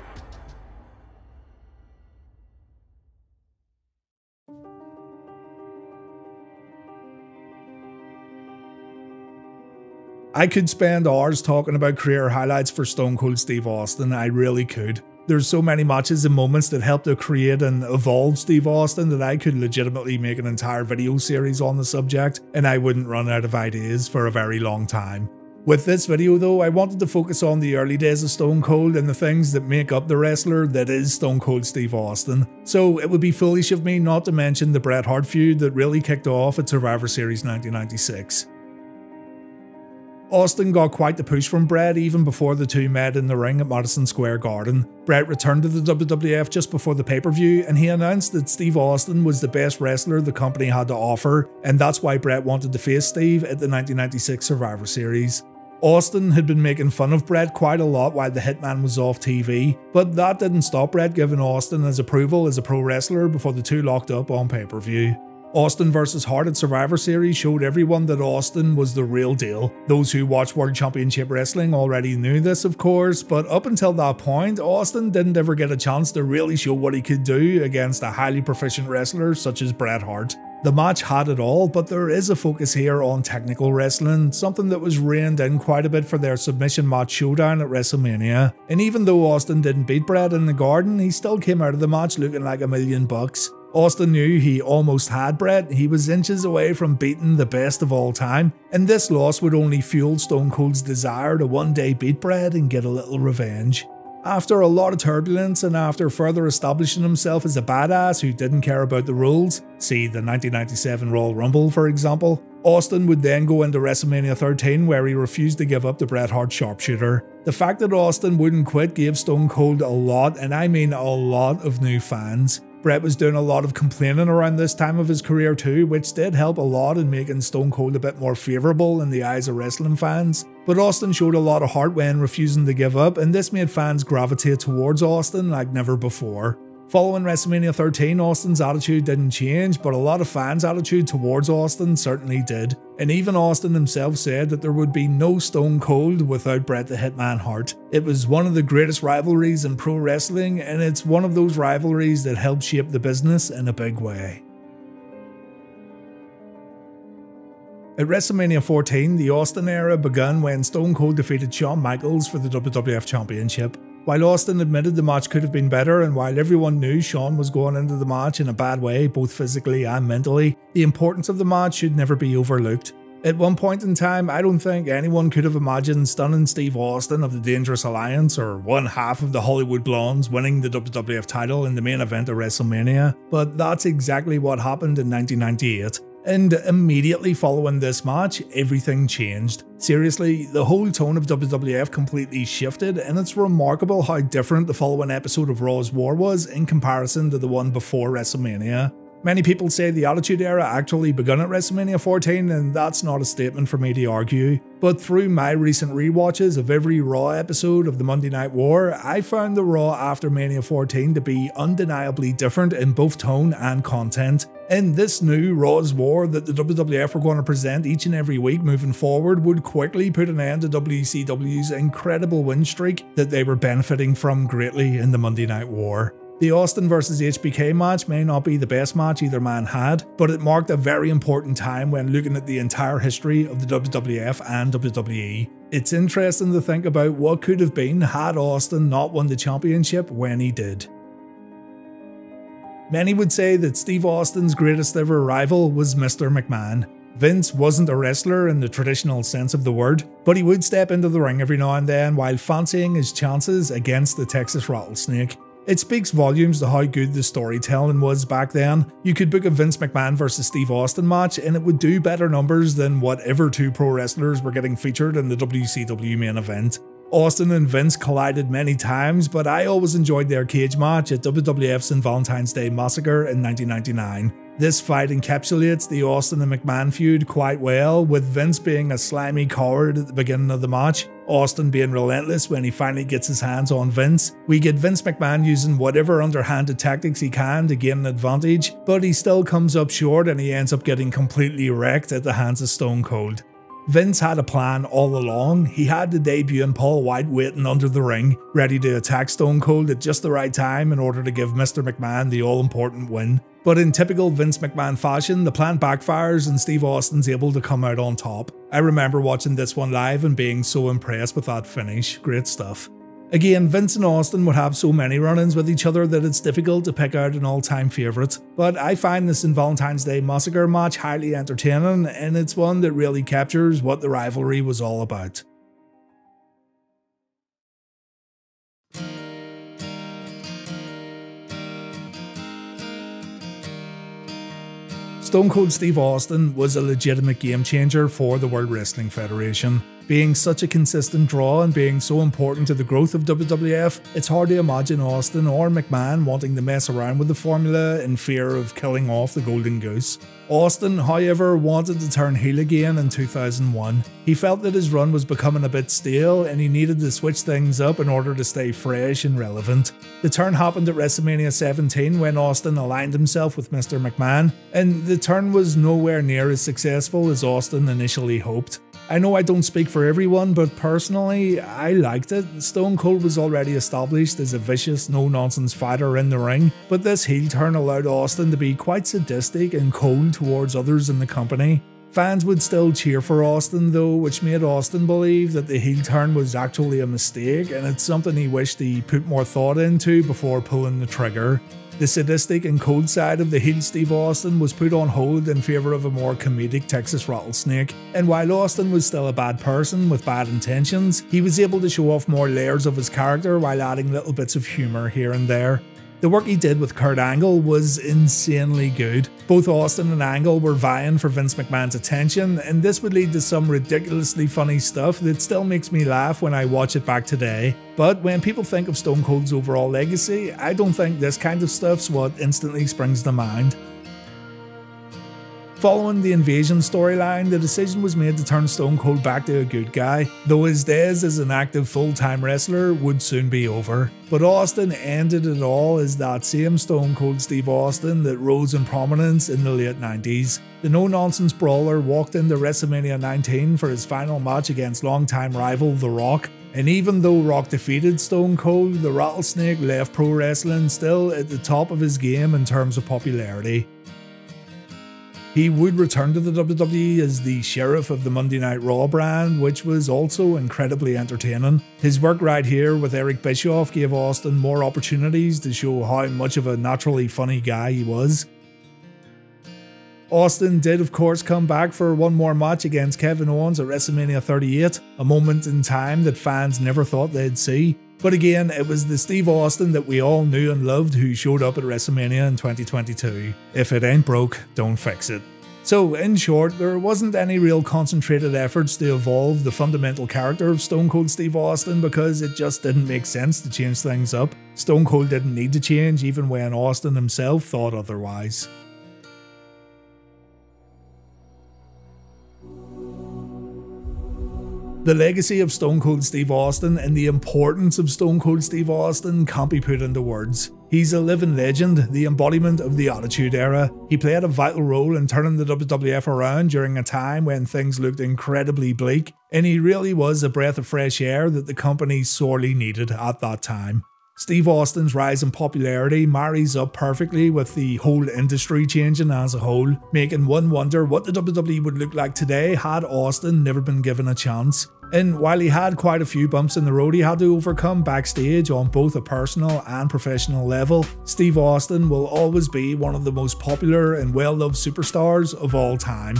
I could spend hours talking about career highlights for Stone Cold Steve Austin, I really could. There's so many matches and moments that helped to create and evolve Steve Austin that I could legitimately make an entire video series on the subject, and I wouldn't run out of ideas for a very long time. With this video though, I wanted to focus on the early days of Stone Cold and the things that make up the wrestler that is Stone Cold Steve Austin. So it would be foolish of me not to mention the Bret Hart feud that really kicked off at Survivor Series 1996. Austin got quite the push from Bret even before the two met in the ring at Madison Square Garden. Bret returned to the WWF just before the pay per view and he announced that Steve Austin was the best wrestler the company had to offer, and that's why Bret wanted to face Steve at the 1996 Survivor Series. Austin had been making fun of Bret quite a lot while the Hitman was off TV, but that didn't stop Bret giving Austin his approval as a pro wrestler before the two locked up on pay per view. Austin vs. Hart at Survivor Series showed everyone that Austin was the real deal. Those who watch World Championship Wrestling already knew this, of course, but up until that point, Austin didn't ever get a chance to really show what he could do against a highly proficient wrestler such as Bret Hart. The match had it all, but there is a focus here on technical wrestling, something that was reined in quite a bit for their submission match showdown at WrestleMania. And even though Austin didn't beat Bret in the garden, he still came out of the match looking like a million bucks. Austin knew he almost had Bret, he was inches away from beating the best of all time, and this loss would only fuel Stone Cold's desire to one day beat Bret and get a little revenge. After a lot of turbulence and after further establishing himself as a badass who didn't care about the rules, see the 1997 Royal Rumble for example, Austin would then go into WrestleMania 13 where he refused to give up the Bret Hart sharpshooter. The fact that Austin wouldn't quit gave Stone Cold a lot, and I mean a lot of new fans. Bret was doing a lot of complaining around this time of his career too, which did help a lot in making Stone Cold a bit more favourable in the eyes of wrestling fans. But Austin showed a lot of heart when refusing to give up, and this made fans gravitate towards Austin like never before. Following WrestleMania 13, Austin's attitude didn't change, but a lot of fans' attitude towards Austin certainly did. And even Austin himself said that there would be no Stone Cold without Bret the Hitman Hart. It was one of the greatest rivalries in pro wrestling, and it's one of those rivalries that helped shape the business in a big way. At WrestleMania 14, the Austin era began when Stone Cold defeated Shawn Michaels for the WWF Championship. While Austin admitted the match could have been better, and while everyone knew Shawn was going into the match in a bad way, both physically and mentally, the importance of the match should never be overlooked. At one point in time, I don't think anyone could have imagined stunning Steve Austin of the Dangerous Alliance or one half of the Hollywood Blondes winning the WWF title in the main event of WrestleMania, but that's exactly what happened in 1998. And immediately following this match, everything changed. Seriously, the whole tone of WWF completely shifted, and it's remarkable how different the following episode of Raw is War was in comparison to the one before WrestleMania. Many people say the Attitude Era actually begun at WrestleMania 14, and that's not a statement for me to argue. But through my recent rewatches of every Raw episode of the Monday Night War, I found the Raw after Mania 14 to be undeniably different in both tone and content. In this new Raw is War that the WWF were going to present each and every week moving forward would quickly put an end to WCW's incredible win streak that they were benefiting from greatly in the Monday Night War. The Austin vs HBK match may not be the best match either man had, but it marked a very important time when looking at the entire history of the WWF and WWE. It's interesting to think about what could have been had Austin not won the championship when he did. Many would say that Steve Austin's greatest ever rival was Mr. McMahon. Vince wasn't a wrestler in the traditional sense of the word, but he would step into the ring every now and then while fancying his chances against the Texas Rattlesnake. It speaks volumes to how good the storytelling was back then. You could book a Vince McMahon versus Steve Austin match and it would do better numbers than whatever two pro wrestlers were getting featured in the WCW main event. Austin and Vince collided many times, but I always enjoyed their cage match at WWF's. Valentine's Day Massacre in 1999. This fight encapsulates the Austin and McMahon feud quite well, with Vince being a slimy coward at the beginning of the match, Austin being relentless when he finally gets his hands on Vince. We get Vince McMahon using whatever underhanded tactics he can to gain an advantage, but he still comes up short and he ends up getting completely wrecked at the hands of Stone Cold. Vince had a plan all along. He had the debut and Paul White waiting under the ring, ready to attack Stone Cold at just the right time in order to give Mr. McMahon the all important win. But in typical Vince McMahon fashion, the plan backfires and Steve Austin's able to come out on top. I remember watching this one live and being so impressed with that finish. Great stuff. Again, Vince and Austin would have so many run ins with each other that it's difficult to pick out an all time favourite, but I find this St. Valentine's Day Massacre match highly entertaining, and it's one that really captures what the rivalry was all about. Stone Cold Steve Austin was a legitimate game changer for the World Wrestling Federation. Being such a consistent draw and being so important to the growth of WWF, it's hard to imagine Austin or McMahon wanting to mess around with the formula in fear of killing off the Golden Goose. Austin, however, wanted to turn heel again in 2001. He felt that his run was becoming a bit stale and he needed to switch things up in order to stay fresh and relevant. The turn happened at WrestleMania 17 when Austin aligned himself with Mr. McMahon, and the turn was nowhere near as successful as Austin initially hoped. I know I don't speak for everyone, but personally, I liked it. Stone Cold was already established as a vicious, no nonsense fighter in the ring, but this heel turn allowed Austin to be quite sadistic and cold towards others in the company. Fans would still cheer for Austin though, which made Austin believe that the heel turn was actually a mistake and it's something he wished he put more thought into before pulling the trigger. The sadistic and cold side of the heel Steve Austin was put on hold in favour of a more comedic Texas Rattlesnake, and while Austin was still a bad person with bad intentions, he was able to show off more layers of his character while adding little bits of humour here and there. The work he did with Kurt Angle was insanely good. Both Austin and Angle were vying for Vince McMahon's attention, and this would lead to some ridiculously funny stuff that still makes me laugh when I watch it back today. But when people think of Stone Cold's overall legacy, I don't think this kind of stuff's what instantly springs to mind. Following the invasion storyline, the decision was made to turn Stone Cold back to a good guy, though his days as an active full time wrestler would soon be over. But Austin ended it all as that same Stone Cold Steve Austin that rose in prominence in the late 90s. The no nonsense brawler walked into WrestleMania 19 for his final match against longtime rival The Rock, and even though Rock defeated Stone Cold, the Rattlesnake left pro wrestling still at the top of his game in terms of popularity. He would return to the WWE as the sheriff of the Monday Night Raw brand, which was also incredibly entertaining. His work right here with Eric Bischoff gave Austin more opportunities to show how much of a naturally funny guy he was. Austin did, of course, come back for one more match against Kevin Owens at WrestleMania 38, a moment in time that fans never thought they'd see. But again, it was the Steve Austin that we all knew and loved who showed up at WrestleMania in 2022. If it ain't broke, don't fix it. So, in short, there wasn't any real concentrated efforts to evolve the fundamental character of Stone Cold Steve Austin because it just didn't make sense to change things up. Stone Cold didn't need to change even when Austin himself thought otherwise. The legacy of Stone Cold Steve Austin and the importance of Stone Cold Steve Austin can't be put into words. He's a living legend, the embodiment of the Attitude Era. He played a vital role in turning the WWF around during a time when things looked incredibly bleak, and he really was a breath of fresh air that the company sorely needed at that time. Steve Austin's rise in popularity marries up perfectly with the whole industry changing as a whole, making one wonder what the WWE would look like today had Austin never been given a chance. And while he had quite a few bumps in the road he had to overcome backstage on both a personal and professional level, Steve Austin will always be one of the most popular and well loved superstars of all time.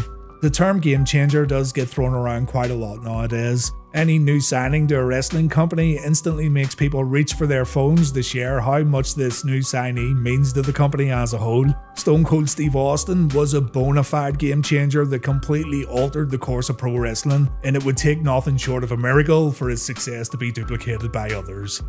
The term game changer does get thrown around quite a lot nowadays. Any new signing to a wrestling company instantly makes people reach for their phones to share how much this new signee means to the company as a whole. Stone Cold Steve Austin was a bona fide game changer that completely altered the course of pro wrestling, and it would take nothing short of a miracle for his success to be duplicated by others.